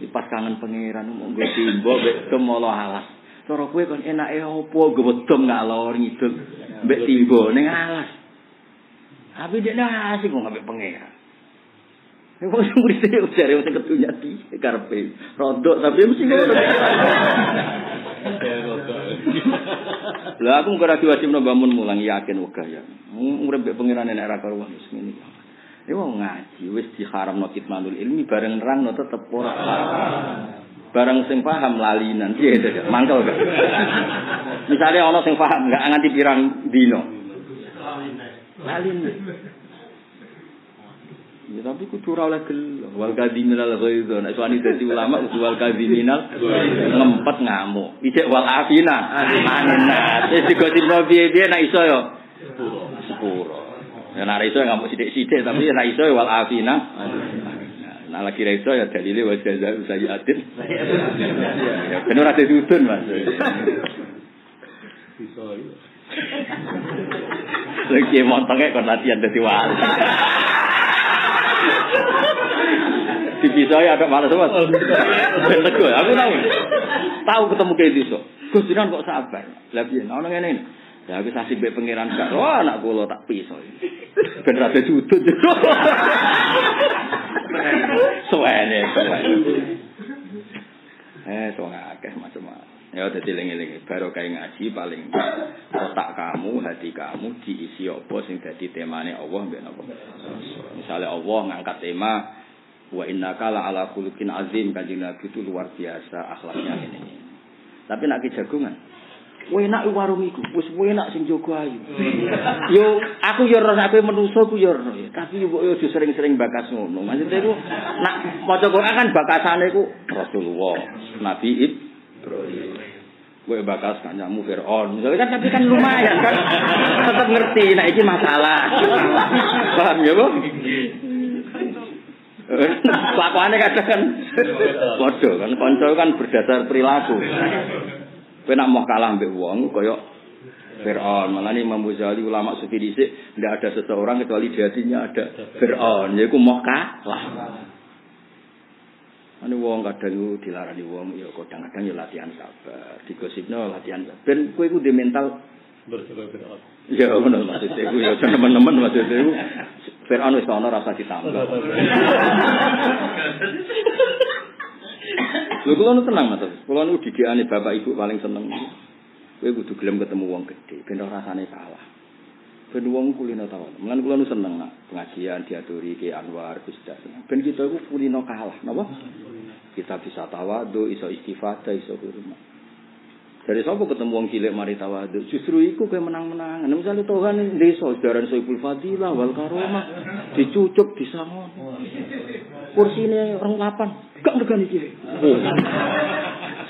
Di pas kangen pangeran mung nggo timbo mbek demolo alas. Cara kowe kon enake opo gwedom ngalor ngidul mbek timbo ning alas. Tapi dia asik kok ngambek pangeran. Wong sing mrisi jare wong ketunya di karepe. Rodok tapi mesti ngono. Lah aku ora diwajibno bangun mulang yakin wegah ya. Urip mbek pangeran nek ora karo wis ngene. Ya wong ngaji wis diharamno kitmanul ilmi bareng nerangno tetep ora. Barang sing paham lalinan piye to mangkel gak. Misalnya ana sing paham enggak nganti pirang dino. Lalinan. Ya tapi kudu ora oleh gelo. Wal kadhiminal ghaidha. Nek suwani dadi ulama kudu wal kadhiminal ngempet ngamuk. Ijek wal afina. Anina. Wis digosipno piye-piye nek iso ya. Sepuro. Ya nek iso ngamuk sithik-sithik tapi nek iso wal afina. Nah lagi iso ya dalile wa jaza sayyatin. Ya ben ora dadi udun Mas. Bisa. Lagi montongnya kon latihan dadi wali. Dipisah ada malas mas. Ben tego, aku tahu. Tahu ketemu kayak iso. Gus kok sabar. Lah piye? Ono ngene ini. Ya aku sasih mbek pangeran gak. Oh anak kula tak pisah. Ben rada sudut. Suwene, suwene. Eh, so akeh macam-macam. Ya dadi eling-eling baru kayak ngaji paling otak kamu, hati kamu diisi apa sing dadi temane Allah mbek napa. Misalnya Allah ngangkat tema wa innaka la ala khuluqin azim kanjeng Nabi itu luar biasa akhlaknya ini. Tapi nak jagungan. Enak warung iku, wis enak sing jaga ayu. Yo aku yo ora aku menungso ku yo ora. Tapi yo yo sering-sering bakas ngono. Maksudnya iku nak maca Quran kan bakasane iku Rasulullah, Nabi Ibrahim. Gue bakas kancamu Fir'aun. Misalnya kan tapi kan lumayan kan. Tetap ngerti, nah ini masalah. Paham ya, Bu? Kelakuannya kadang kan bodoh kan. Konco kan berdasar perilaku. Kowe nak mau kalah mbek wong kaya Fir'aun. Malah Imam Ghazali ulama sufi dhisik ndak ada seseorang kecuali di hatinya ada Fir'aun. Yaiku mau kalah. Ane wong kadang iku dilarani wong ya kadang-kadang ya latihan sabar. Digosipno latihan sabar. Ben kowe iku di mental Fir'aun. Ya ngono maksud iku ya teman-teman maksud iku Fir'aun wis ana rasa ditambah. Lho kula nu tenang Mas. Kula nu didikane bapak ibu paling seneng. Kowe kudu gelem ketemu wong gedhe ben rasane salah. Ben wong kulino tawon. Mulan kula nu seneng nak pengajian diaturi ke Anwar Gus Ben kita iku kulino kalah, napa? Kita bisa tawadu, iso istifadah, iso hormat. Dari sapa ketemu wong cilik mari tawadu, justru iku kowe menang-menangan. Misalnya Tuhan desa sedaran Soibul Fadilah wal Karomah dicucuk disangon. Kursine orang lapan, gak negani iki.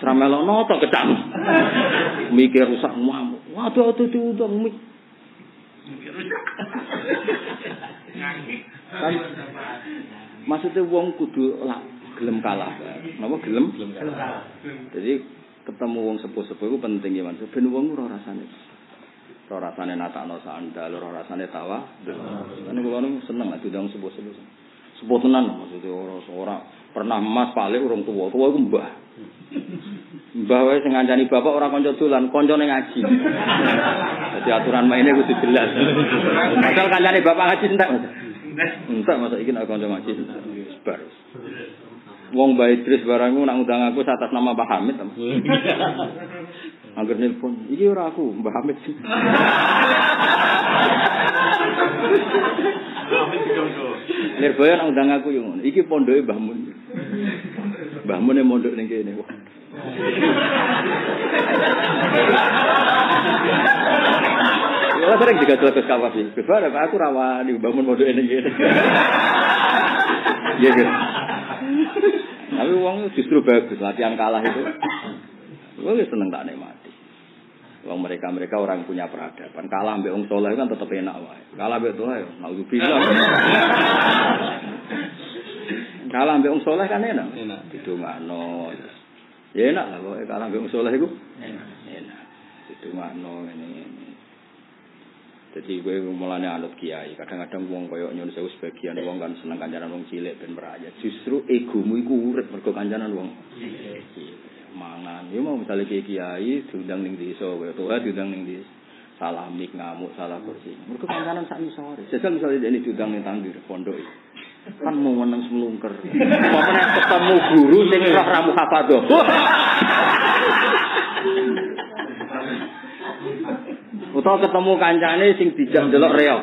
Seramelono to kecam. Mikir rusak ngamuk. Waduh, aduh, diundang mikir. Kan maksudnya wong kudu lah gelem kalah. Napa gelem? Gelem kalah. Jadi ketemu wong sepuh-sepuh itu penting ya mas. Ben wong ora rasane. Ora rasane natakno sandal ora rasane tawa. Kan kula nu seneng lah diundang sepuh-sepuh. Sepuh tenan maksudnya ora ora. Pernah emas paling urung tuwa. Tuwa iku mbah mbah wae sing ngancani bapak ora kanca dolan kancane ngaji Jadi aturan mainnya kudu jelas. Padahal kancane bapak ngaji entek. Entek masa iki nek kanca ngaji. Sebar. Wong Mbak Idris barangku nak ngundang aku atas nama Mbak Hamid. Angger nelpon, iki ora aku, Mbak Hamid. Nirboyo nak ngundang aku yo ngono. Iki pondoke Mbah Mun. Mbah Mun mondok ning kene. Ya sering juga tuh ke kawas sih. Bebar aku rawani bangun model ini gitu. Iya gitu. Tapi uang justru bagus latihan kalah itu. Gue seneng tak nikmati. Wong mereka mereka orang punya peradaban. Kalah ambek wong soleh kan tetap enak wae. Kalah ambek tuh ayo, naudzubillah. Kalah ambek wong soleh kan enak. Enak. Itu ngano. Ya enak lah kok kalah ambek wong soleh iku. Enak. Enak. Itu ngano ini. Jadi gue mulane anut kiai. Kadang-kadang wong koyo nyun sewu sebagian wong kan seneng kancanan wong cilik ben merayat. Justru egomu iku urip mergo kancanan wong Mangan. Ya mau misalnya kiai kiai diundang ning desa koyo tuwa diundang ning desa. Salah mik ngamuk, salah kursi. Mergo kancanan sak misore. Sesuk misalnya ini diundang ning tanggir pondok kan mau menang semlungker. Pokoknya ketemu guru sing roh ramu hafadoh. Utawa ketemu kancane sing dijak delok reok.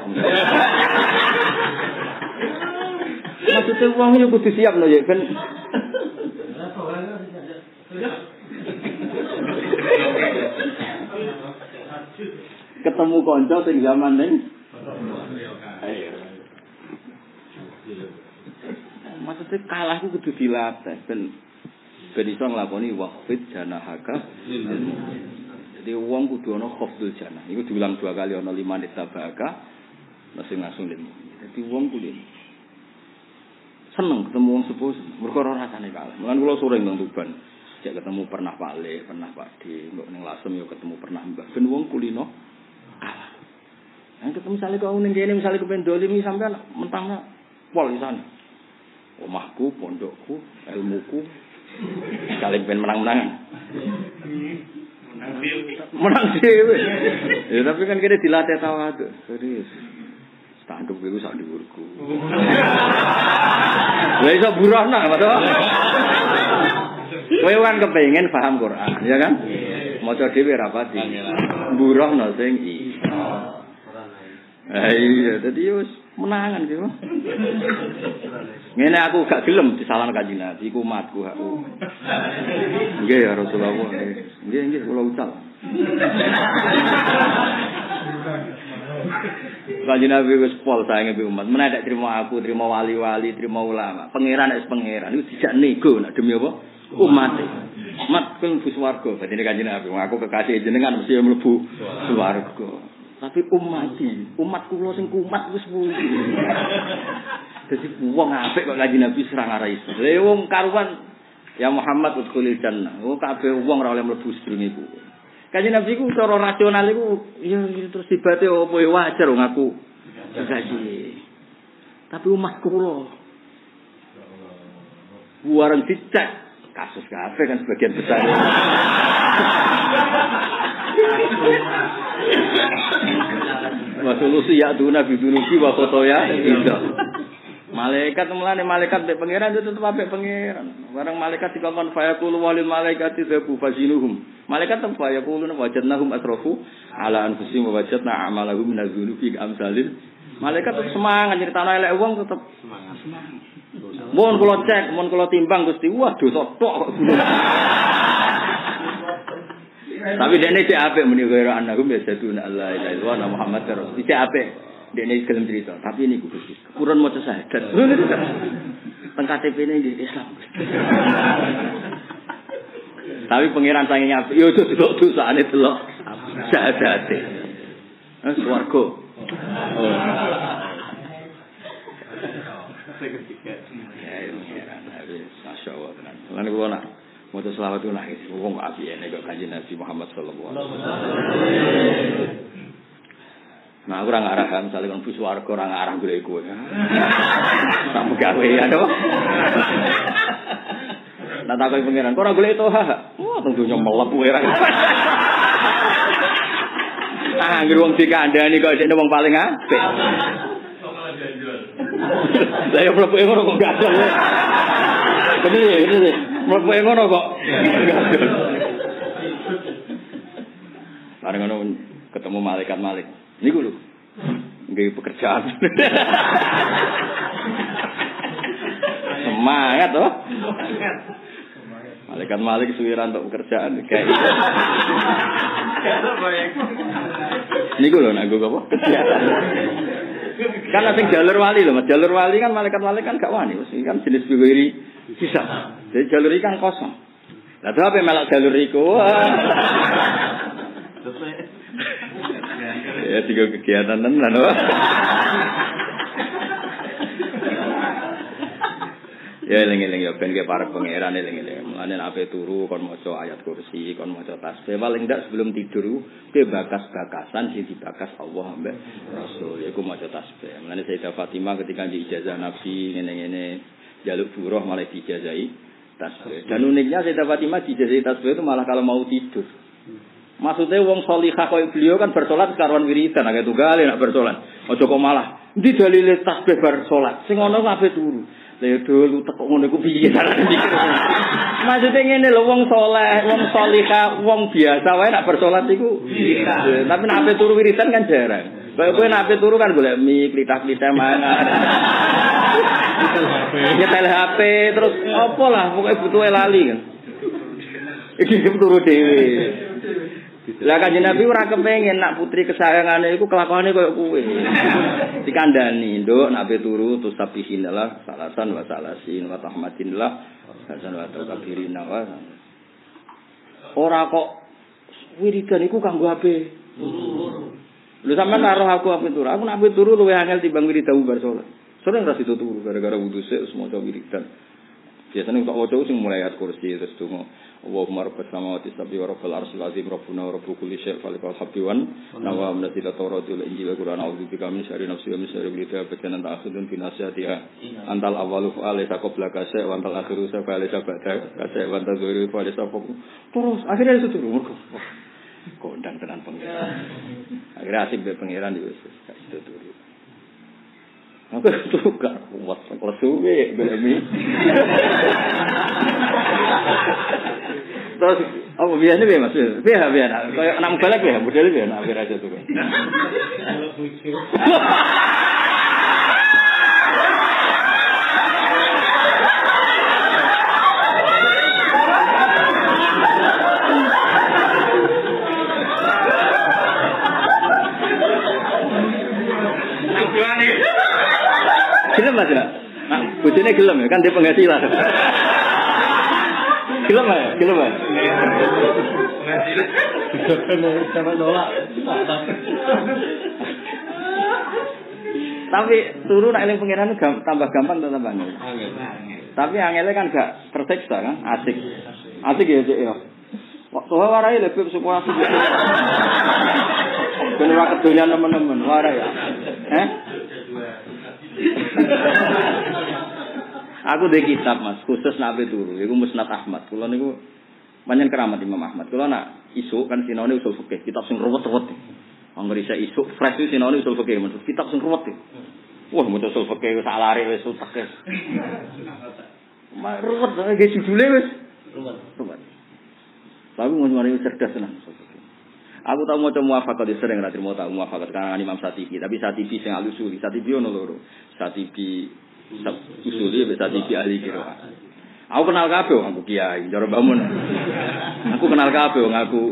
Maksudnya itu kudu siap loh ya kan. Ketemu konco sing zaman ning. Maksudnya kalah itu kudu dilatih ben ben iso nglakoni waqfid janahaka. Jadi uang kudu ana khafdul jannah. Iku diulang dua kali ana lima menit tabaka masing langsung lemu. Jadi uang kudu seneng ketemu wong sepuh mergo ora rasane kalah. Mulan kula sore nang Tuban. Cek ketemu pernah Pak Le, pernah Pak D, mbok ning Lasem yo ketemu pernah Mbah. Ben wong kulino kalah. Nah, ketemu misalnya kau ning kene misalnya kepen dolimi sampean mentangnya pol di sana. Omahku, pondokku, ilmuku, saling pengen menang-menangan. Menang dhewe. Ya tapi kan kita dilatih tawadhu. Serius. Tangkep iku sak dhuwurku. Lah iso burahna, Pak. Kowe kan kepengin paham Quran, ya kan? Maca dhewe rapati. Burahna sing iso. Ah, iya, dadi wis menangan gitu. Ngene aku gak gelem disalah kanjeng Nabi iku umatku aku. Nggih ya Rasulullah. Nggih nggih kula ucal. Kanjeng Nabi wis pol saenge be umat. Menawa nek trimo aku, trimo wali-wali, trimo ulama. Pangeran nek pangeran iku dijak nego nek demi apa? Umat. Umat kun bus warga. Dadi kanjeng Nabi aku kekasih jenengan mesti mlebu swarga. Tapi umat umat kula sing kumat wis pundi dadi wong apik kok kanjeng Nabi serang arah iso lha wong karuan ya Muhammad udkhulil jannah. Wong kabeh wong ora oleh mlebu sedurunge iku kanjeng Nabi ku cara rasional iku ya terus dibate opo ya wajar wong aku. Gaji tapi umat kula buareng dicek kasus kabeh kan sebagian besar Wa solusi ya duna bidunuki wa khotoya indah. Malaikat mulane malaikat be pangeran itu tetep apik pangeran. Barang malaikat dikongkon fayaqulu walil malaikati zabu fazinuhum. Malaikat tetep fayaquluna wajadnahum asrafu ala anfusihim wa wajadna amalahum min adzunubi amsalin. Malaikat tetep semangat nyritano elek wong tetep semangat. Mohon kula cek, mohon kula timbang Gusti. Wah, dosa tok Tapi dia ini cek apik muni kira anakku biasa tuh Allah ilaha illallah Muhammad terus. Cek apik. Dia ini gelem cerita. Tapi ini kudu kurun mau syahadat. Teng KTP ini di Islam. Tapi pangeran sange apik. Yo tuh tuh tuh saat itu loh. Eh. Oh. Ya, Masya Allah. Lalu gue nak Mau selawat itu nangis, wong api ini kok kanji Nabi Muhammad Sallallahu Alaihi Wasallam. Nah, aku orang arah kan, misalnya kan busu orang arah gue gue. Tak gawe ya doh. Nah, tak kau pengiran, kau orang gue itu ha. Wah, tentunya melep gue orang. Ah, nggak wong dikandani kok jadi wong paling apik. Lah ya mlebu kok gak ada. Ya, bener ya. Mlebu ngono kok. Bareng ngono ketemu malaikat Malik. Niku lho. Nggih pekerjaan. Semangat toh. Malaikat Malik suwiran untuk pekerjaan kayak gitu. Niku lho nak gue apa? Kegiatan. kan sing jalur wali loh, Mas. Jalur wali kan malaikat-malaikat kan gak wani, kan jenis bigiri bisa. Jadi jalur ini kan kosong. Lah tapi melak jalur iku. ya tiga kegiatan tenan loh. Ya eling-eling ya ben ke para pangeran eling-eling. Mulane ape turu kon maca ayat kursi, kon maca tasbih paling ndak sebelum tidur ke bakas-bakasan sing dibakas Allah mbek Rasul iku maca tasbih. Mulane Sayyidah Fatimah ketika di ijazah Nabi ngene-ngene jaluk buruh malah dijazahi tasbih. Dan uniknya Sayyidah Fatimah dijazahi tasbih itu malah kalau mau tidur. Maksudnya wong solihah kaya beliau kan bersolat karuan wiridan agak tunggal nak bersolat. Ojo kok malah di dalile tasbih bersolat. Sing ono kabeh turu. Lha dulu tekok ngono iku piye Maksudnya ngene lho wong saleh, wong salihah, wong biasa wae nak bersolat iku. Tapi nak turu wiridan kan jarang. Kayak kowe nak ape turu kan golek mie, klitah-klitah mangan. Nyetel HP terus opo lah pokoke butuhe lali kan. Iki turu dhewe. Lah kanjeng Nabi ora kepengin nak putri kesayangane iku kelakuane koyo kowe. Dikandani, nduk nak turu terus sabihinallah salasan wa salasin wa tahmadinillah salasan wa takbirina wa. Ora kok wiridan iku kanggo ape? Lu sampean karo aku ape turu? Aku nak turu luwih angel timbang wiridan bar salat. Sore ora situ turu gara-gara wudu sik semua wiridan. Biasanya untuk wajah sing mulai ayat kursi terus tunggu. Allahumma rabbas samawati sab'i wa rabbal arsyil azim rabbuna wa rabbu kulli syai' falikal habbi wan nawa menasila tawratul injil wa quran a'udzu bika min syarri nafsi wa min syarri kulli badan anta akhudun fi nasihatiha antal awwalu fa alaysa qabla kasai wa antal akhiru fa alaysa ba'da kasai wa antal zuhiru fa alaysa terus akhirnya itu turun kondang tenan pengiran akhirnya asik be pengiran di wis itu turun Aku tuh gak kuat, kalau suwe, belum Terus apa biasanya biasa mas? Biasa biasa. Kayak enam balik ya, modelnya biasa. Akhir aja tuh. Kalau bucu. Ya? Nah, bujune gelem ya, kan dia penghasilan. Gelem ya, gelem ya. Tapi turu nak eling pangeran tambah gampang atau tambah angel? Tapi angelnya kan gak tersiksa kan, asik. Asik ya cek ya. Waktu warai lebih semua asik. Benar kedunya teman-teman, warai ya. Eh? Aku di kitab Mas, khusus nabi turu, iku Musnad Ahmad. Kula niku panjen keramat Imam Ahmad. Kula nak isu kan sinone usul fikih, kitab sing ruwet-ruwet. Angger isa isu fresh itu sinone usul fikih, Mas. Kitab sing ruwet. Wah, mau usul fikih wis alare wis utek. Ma ruwet ge judule wis ruwet. Ruwet. Tapi mau mari cerdas tenan. Aku tahu mau coba muafakat sering ra mau tahu muafakat karena Imam Satibi, tapi Satibi sing alusuli, Satibi ono loro. Satibi usuli be Satibi ahli kira. Aku kenal kabeh aku kiai, cara bangun. Aku kenal kabeh aku.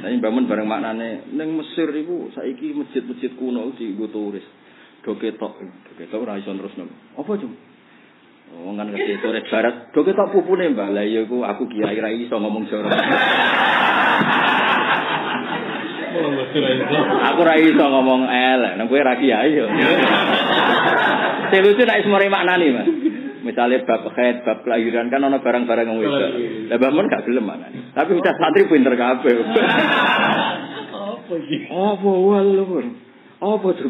Tapi bangun bareng maknane ning Mesir iku saiki masjid-masjid kuno dienggo turis. Do ketok, do ketok ora iso terusno. Apa, Cung? Oh, kan ngerti turis barat. Do ketok pupune, Mbah. Lah iya ku aku kiai ra iso ngomong jorok. Aku ra iso ngomong elek, nang kowe ra kiai yo. Sing lucu nek semare maknani, Mas. Misalnya bab khaid, bab kelahiran kan ana barang-barang yang wedok. Lah bangun gak gelem maknani. Tapi udah santri pinter kabeh. Apa iki? Apa walur? Apa tuh?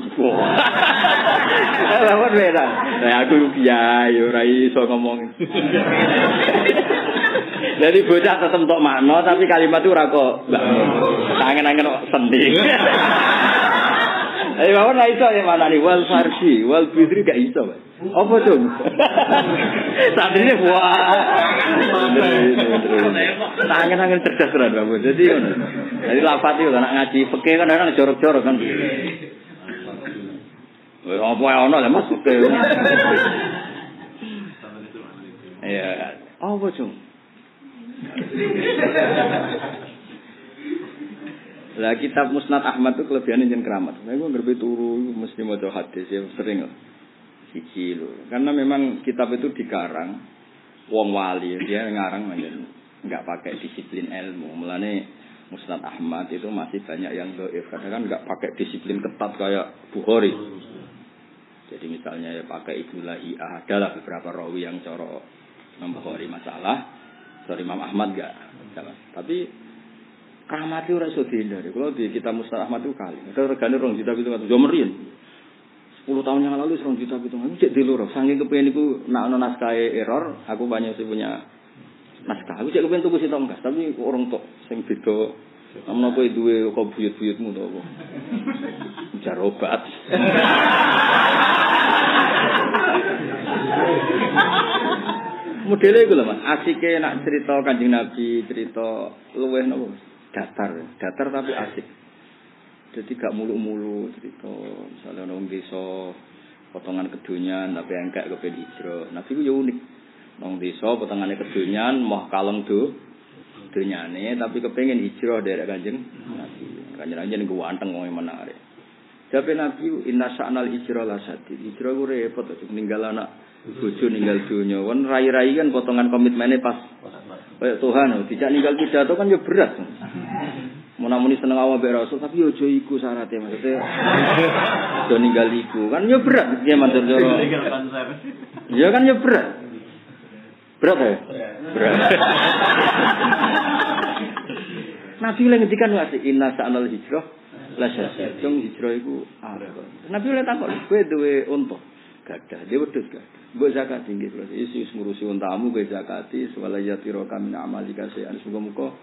Lawan beda. Nah, aku kiai ora iso ngomong. Jadi bocah tetep tok makna tapi kalimat itu ora kok angen-angen sendi. Eh mawon ra iso ya mana nih wal farsi wal bidri gak iso. Apa tuh? Sadine wah. Angen-angen cerdas kan Bapak. Jadi. Jadi lafat itu kan ngaji fikih kan orang jorok-jorok kan. Apa ono lah Mas fikih. Iya. Apa tuh? Lah kitab Musnad Ahmad itu kelebihannya jen keramat. Nah, gue ngerti turu mesti mau hadis ya sering loh. Siji loh. Karena memang kitab itu dikarang wong wali dia ngarang menjadi nggak pakai disiplin ilmu. Mulane Musnad Ahmad itu masih banyak yang doif karena kan nggak pakai disiplin ketat kayak Bukhari. Jadi misalnya ya pakai Ibnu Lahiyah adalah beberapa rawi yang coro Bukhari masalah Sorry Imam Ahmad gak. Tapi rahmat itu rasa dihindari. Kalau di kita Mustafa Ahmad itu kali. Ada regane rong juta itu nggak jomerin. Sepuluh tahun yang lalu serong juta itu nggak di luar. Saking kepengen itu nak naskah error. Aku banyak sih punya naskah. Aku cek kepengen tuh sih tongkas. Tapi orang tok sing beda. Namun itu kau buyut-buyutmu tuh aku. Modelnya itu loh mas, asiknya nak cerita kanjeng Nabi, cerita luweh nopo datar, datar tapi asik. Jadi gak mulu-mulu cerita, misalnya nong desa potongan kedunyan tapi enggak kepen hijrah. Nabi itu ya unik. Nong desa potongannya kedunyan mau kaleng do dunyane tapi kepengen hijrah dari kanjeng Nabi. Kanjeng Nabi gue anteng ngomong menarik. Tapi Nabi inna sa'nal hijrah lah sadid. Hijrah gue repot, ninggal anak bojo ninggal dunia kan rai-rai kan potongan komitmennya pas kayak Tuhan tidak ninggal pidato kan ya berat Menamuni seneng awal mbek Rasul tapi yo aja iku syaratnya maksudnya do ninggal iku kan ya berat dia mantul joro ya kan ya berat Berat ya? Berat. Nabi oleh ngendikan wae inna sa'al hijrah la syasya. Dong hijrah iku apa? Nabi oleh takok kowe duwe unta. Gadah, dia wedhus gadah. Mbok zakat tinggi terus isi ngurusi untamu kowe zakati swalaya tiro kami amali kasean muga-muga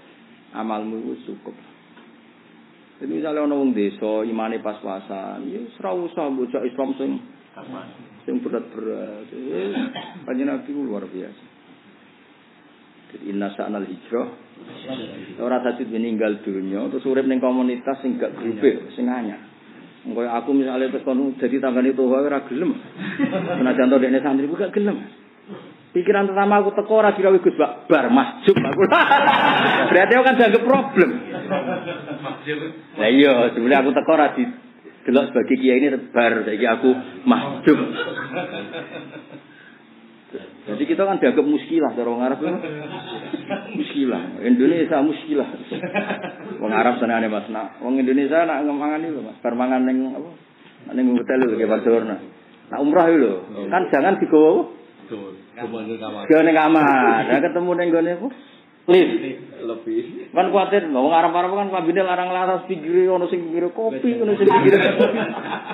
amalmu wis cukup. Jadi misalnya orang wong desa imane pas-pasan, ya ora usah bocah Islam sing sing berat-berat. Panjenengan Nabi luar biasa. Jadi inna sa'nal hijrah ora sajid meninggal dunia terus urip ning komunitas sing gak grupe sing anyar. Engko aku misalnya terus jadi tanggane tuwa ora gelem. Senajan to dekne santri gak gelem. Pikiran pertama aku teko ora kira Gus Bak bar masjid aku. Berarti aku kan dianggap problem. Lah iya, sebenarnya aku teko ora di delok sebagai kiai ini bar saiki aku masjid. Jadi kita kan dianggap muskilah cara orang Arab kan. Muskilah. Indonesia muskilah. Wong Arab senengane Mas nak. Wong Indonesia nak ngemangan itu Mas. Bar mangan ning apa? Ning hotel lho kayak Barcelona. Nak umrah lho. Kan jangan digowo. Gawe ning kamar. Nah ketemu ning gone apa? Lift. Lebih. Kan kuatir, wong Arab-Arab kan kabine larang laras pinggire ono sing pinggire kopi, ono sing pinggire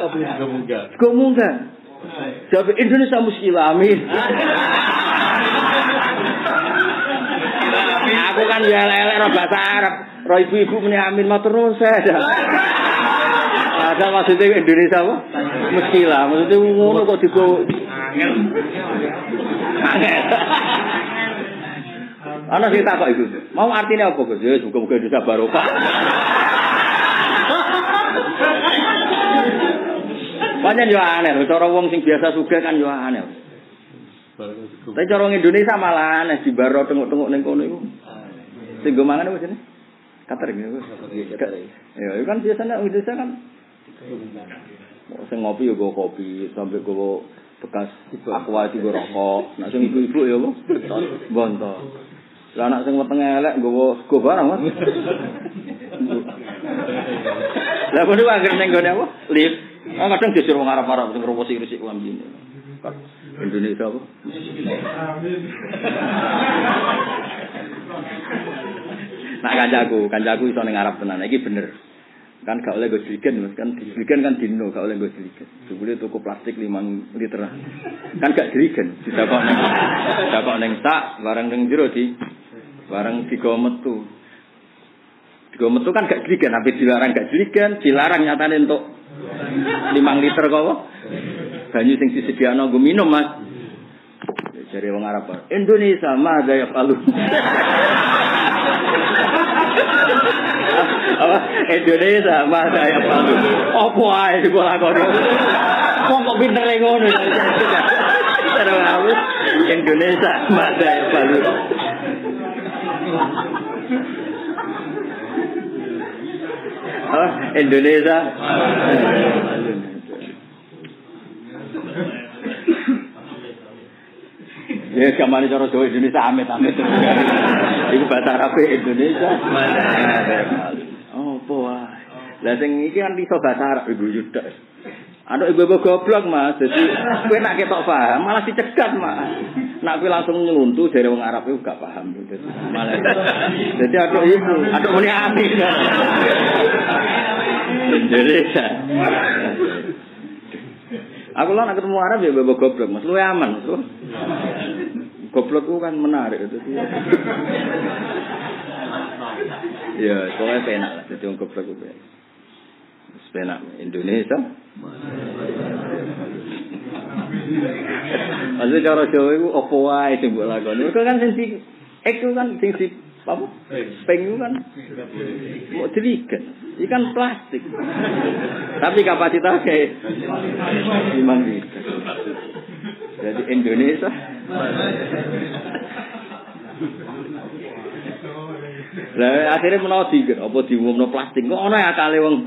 Tapi juga munggah. Munggah? Jawab Indonesia muskilah, amin. Aku kan ya elek ro bahasa Arab. Ro ibu-ibu muni amin matur nuwun saya. Ada maksudnya Indonesia apa? Muskilah, maksudnya ngono kok digo Ana sing takok iku. Mau artinya apa, Gus? Ya muga-muga Indonesia barokah. Pancen yo aneh, cara wong sing biasa sugih kan yo aneh. Tapi cara wong Indonesia malah aneh di baro tengok-tengok ning kono iku. Sing go mangan apa jenenge? Catering iku. Ya, itu kan biasanya wong Indonesia kan sing ngopi yo go kopi, sampai go bekas aqua itu go rokok. Nah sing ibu-ibu ya apa? Bonto. Lah anak sing wetenge elek nggowo go barang, Mas. Lah kudu anggere ning gone apa? Lift. Ah kadang disuruh wong Arab-Arab sing ngrowosi risik kuwi ambine. Indonesia apa? Nah kancaku, kancaku iso ning Arab tenan. Iki bener. Kan gak oleh gue Mas. Kan jeligen kan dino, gak oleh gue jeligen. Sebelum tuku plastik 5 liter. Kan gak jeligen. Didakok ning didakok ning tak, barang ning jero di barang digomet tuh. Digomet tuh kan gak jeligen, tapi dilarang gak jeligen, dilarang nyatane untuk 5 liter kok. Banyu sing disediakno gue minum, Mas. Dari wong Arab. Indonesia mah ya palu. Apa? Indonesia mah ya palu. Apa ae iku lakoni. Kok kok pinter ngono. Aku Indonesia mah ya palu. Indonesia. Ya gamane cara Jawa Indonesia amit-amit. Iku bahasa Arab Indonesia. Oh, apa wae. Lah sing iki kan iso bahasa Arab ibu yudak. Anak ibu-ibu goblok mas, jadi kowe nak ketok paham malah dicegat mas. Nak kowe langsung nyeluntu dari wong Arab itu gak paham. Jadi, malah. Jadi aku itu, aku muni amin. Indonesia. Aku lah nak ketemu Arab ya bawa goblok mas, lu aman. Lu. Goblok itu kan menarik itu. ya, soalnya penak lah, jadi orang goblok itu. Penak Indonesia. Maksudnya cara Jawa itu apa wae sing mbok lakoni. Itu kan sing itu kan sing di apa? Peng kan mau dilihat. Ini kan plastik. Tapi kapasitasnya lima liter. Jadi Indonesia. Lah akhirnya menawa di apa diumumno plastik kok ana akale wong.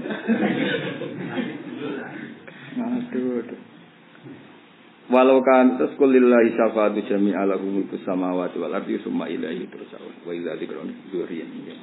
Aduh. Walau kan terus kulillahi syafaatu jami'a lahu mulku samawati wal ardi summa ilaihi turja'un. Wa idza dzikrun dzurriyan ya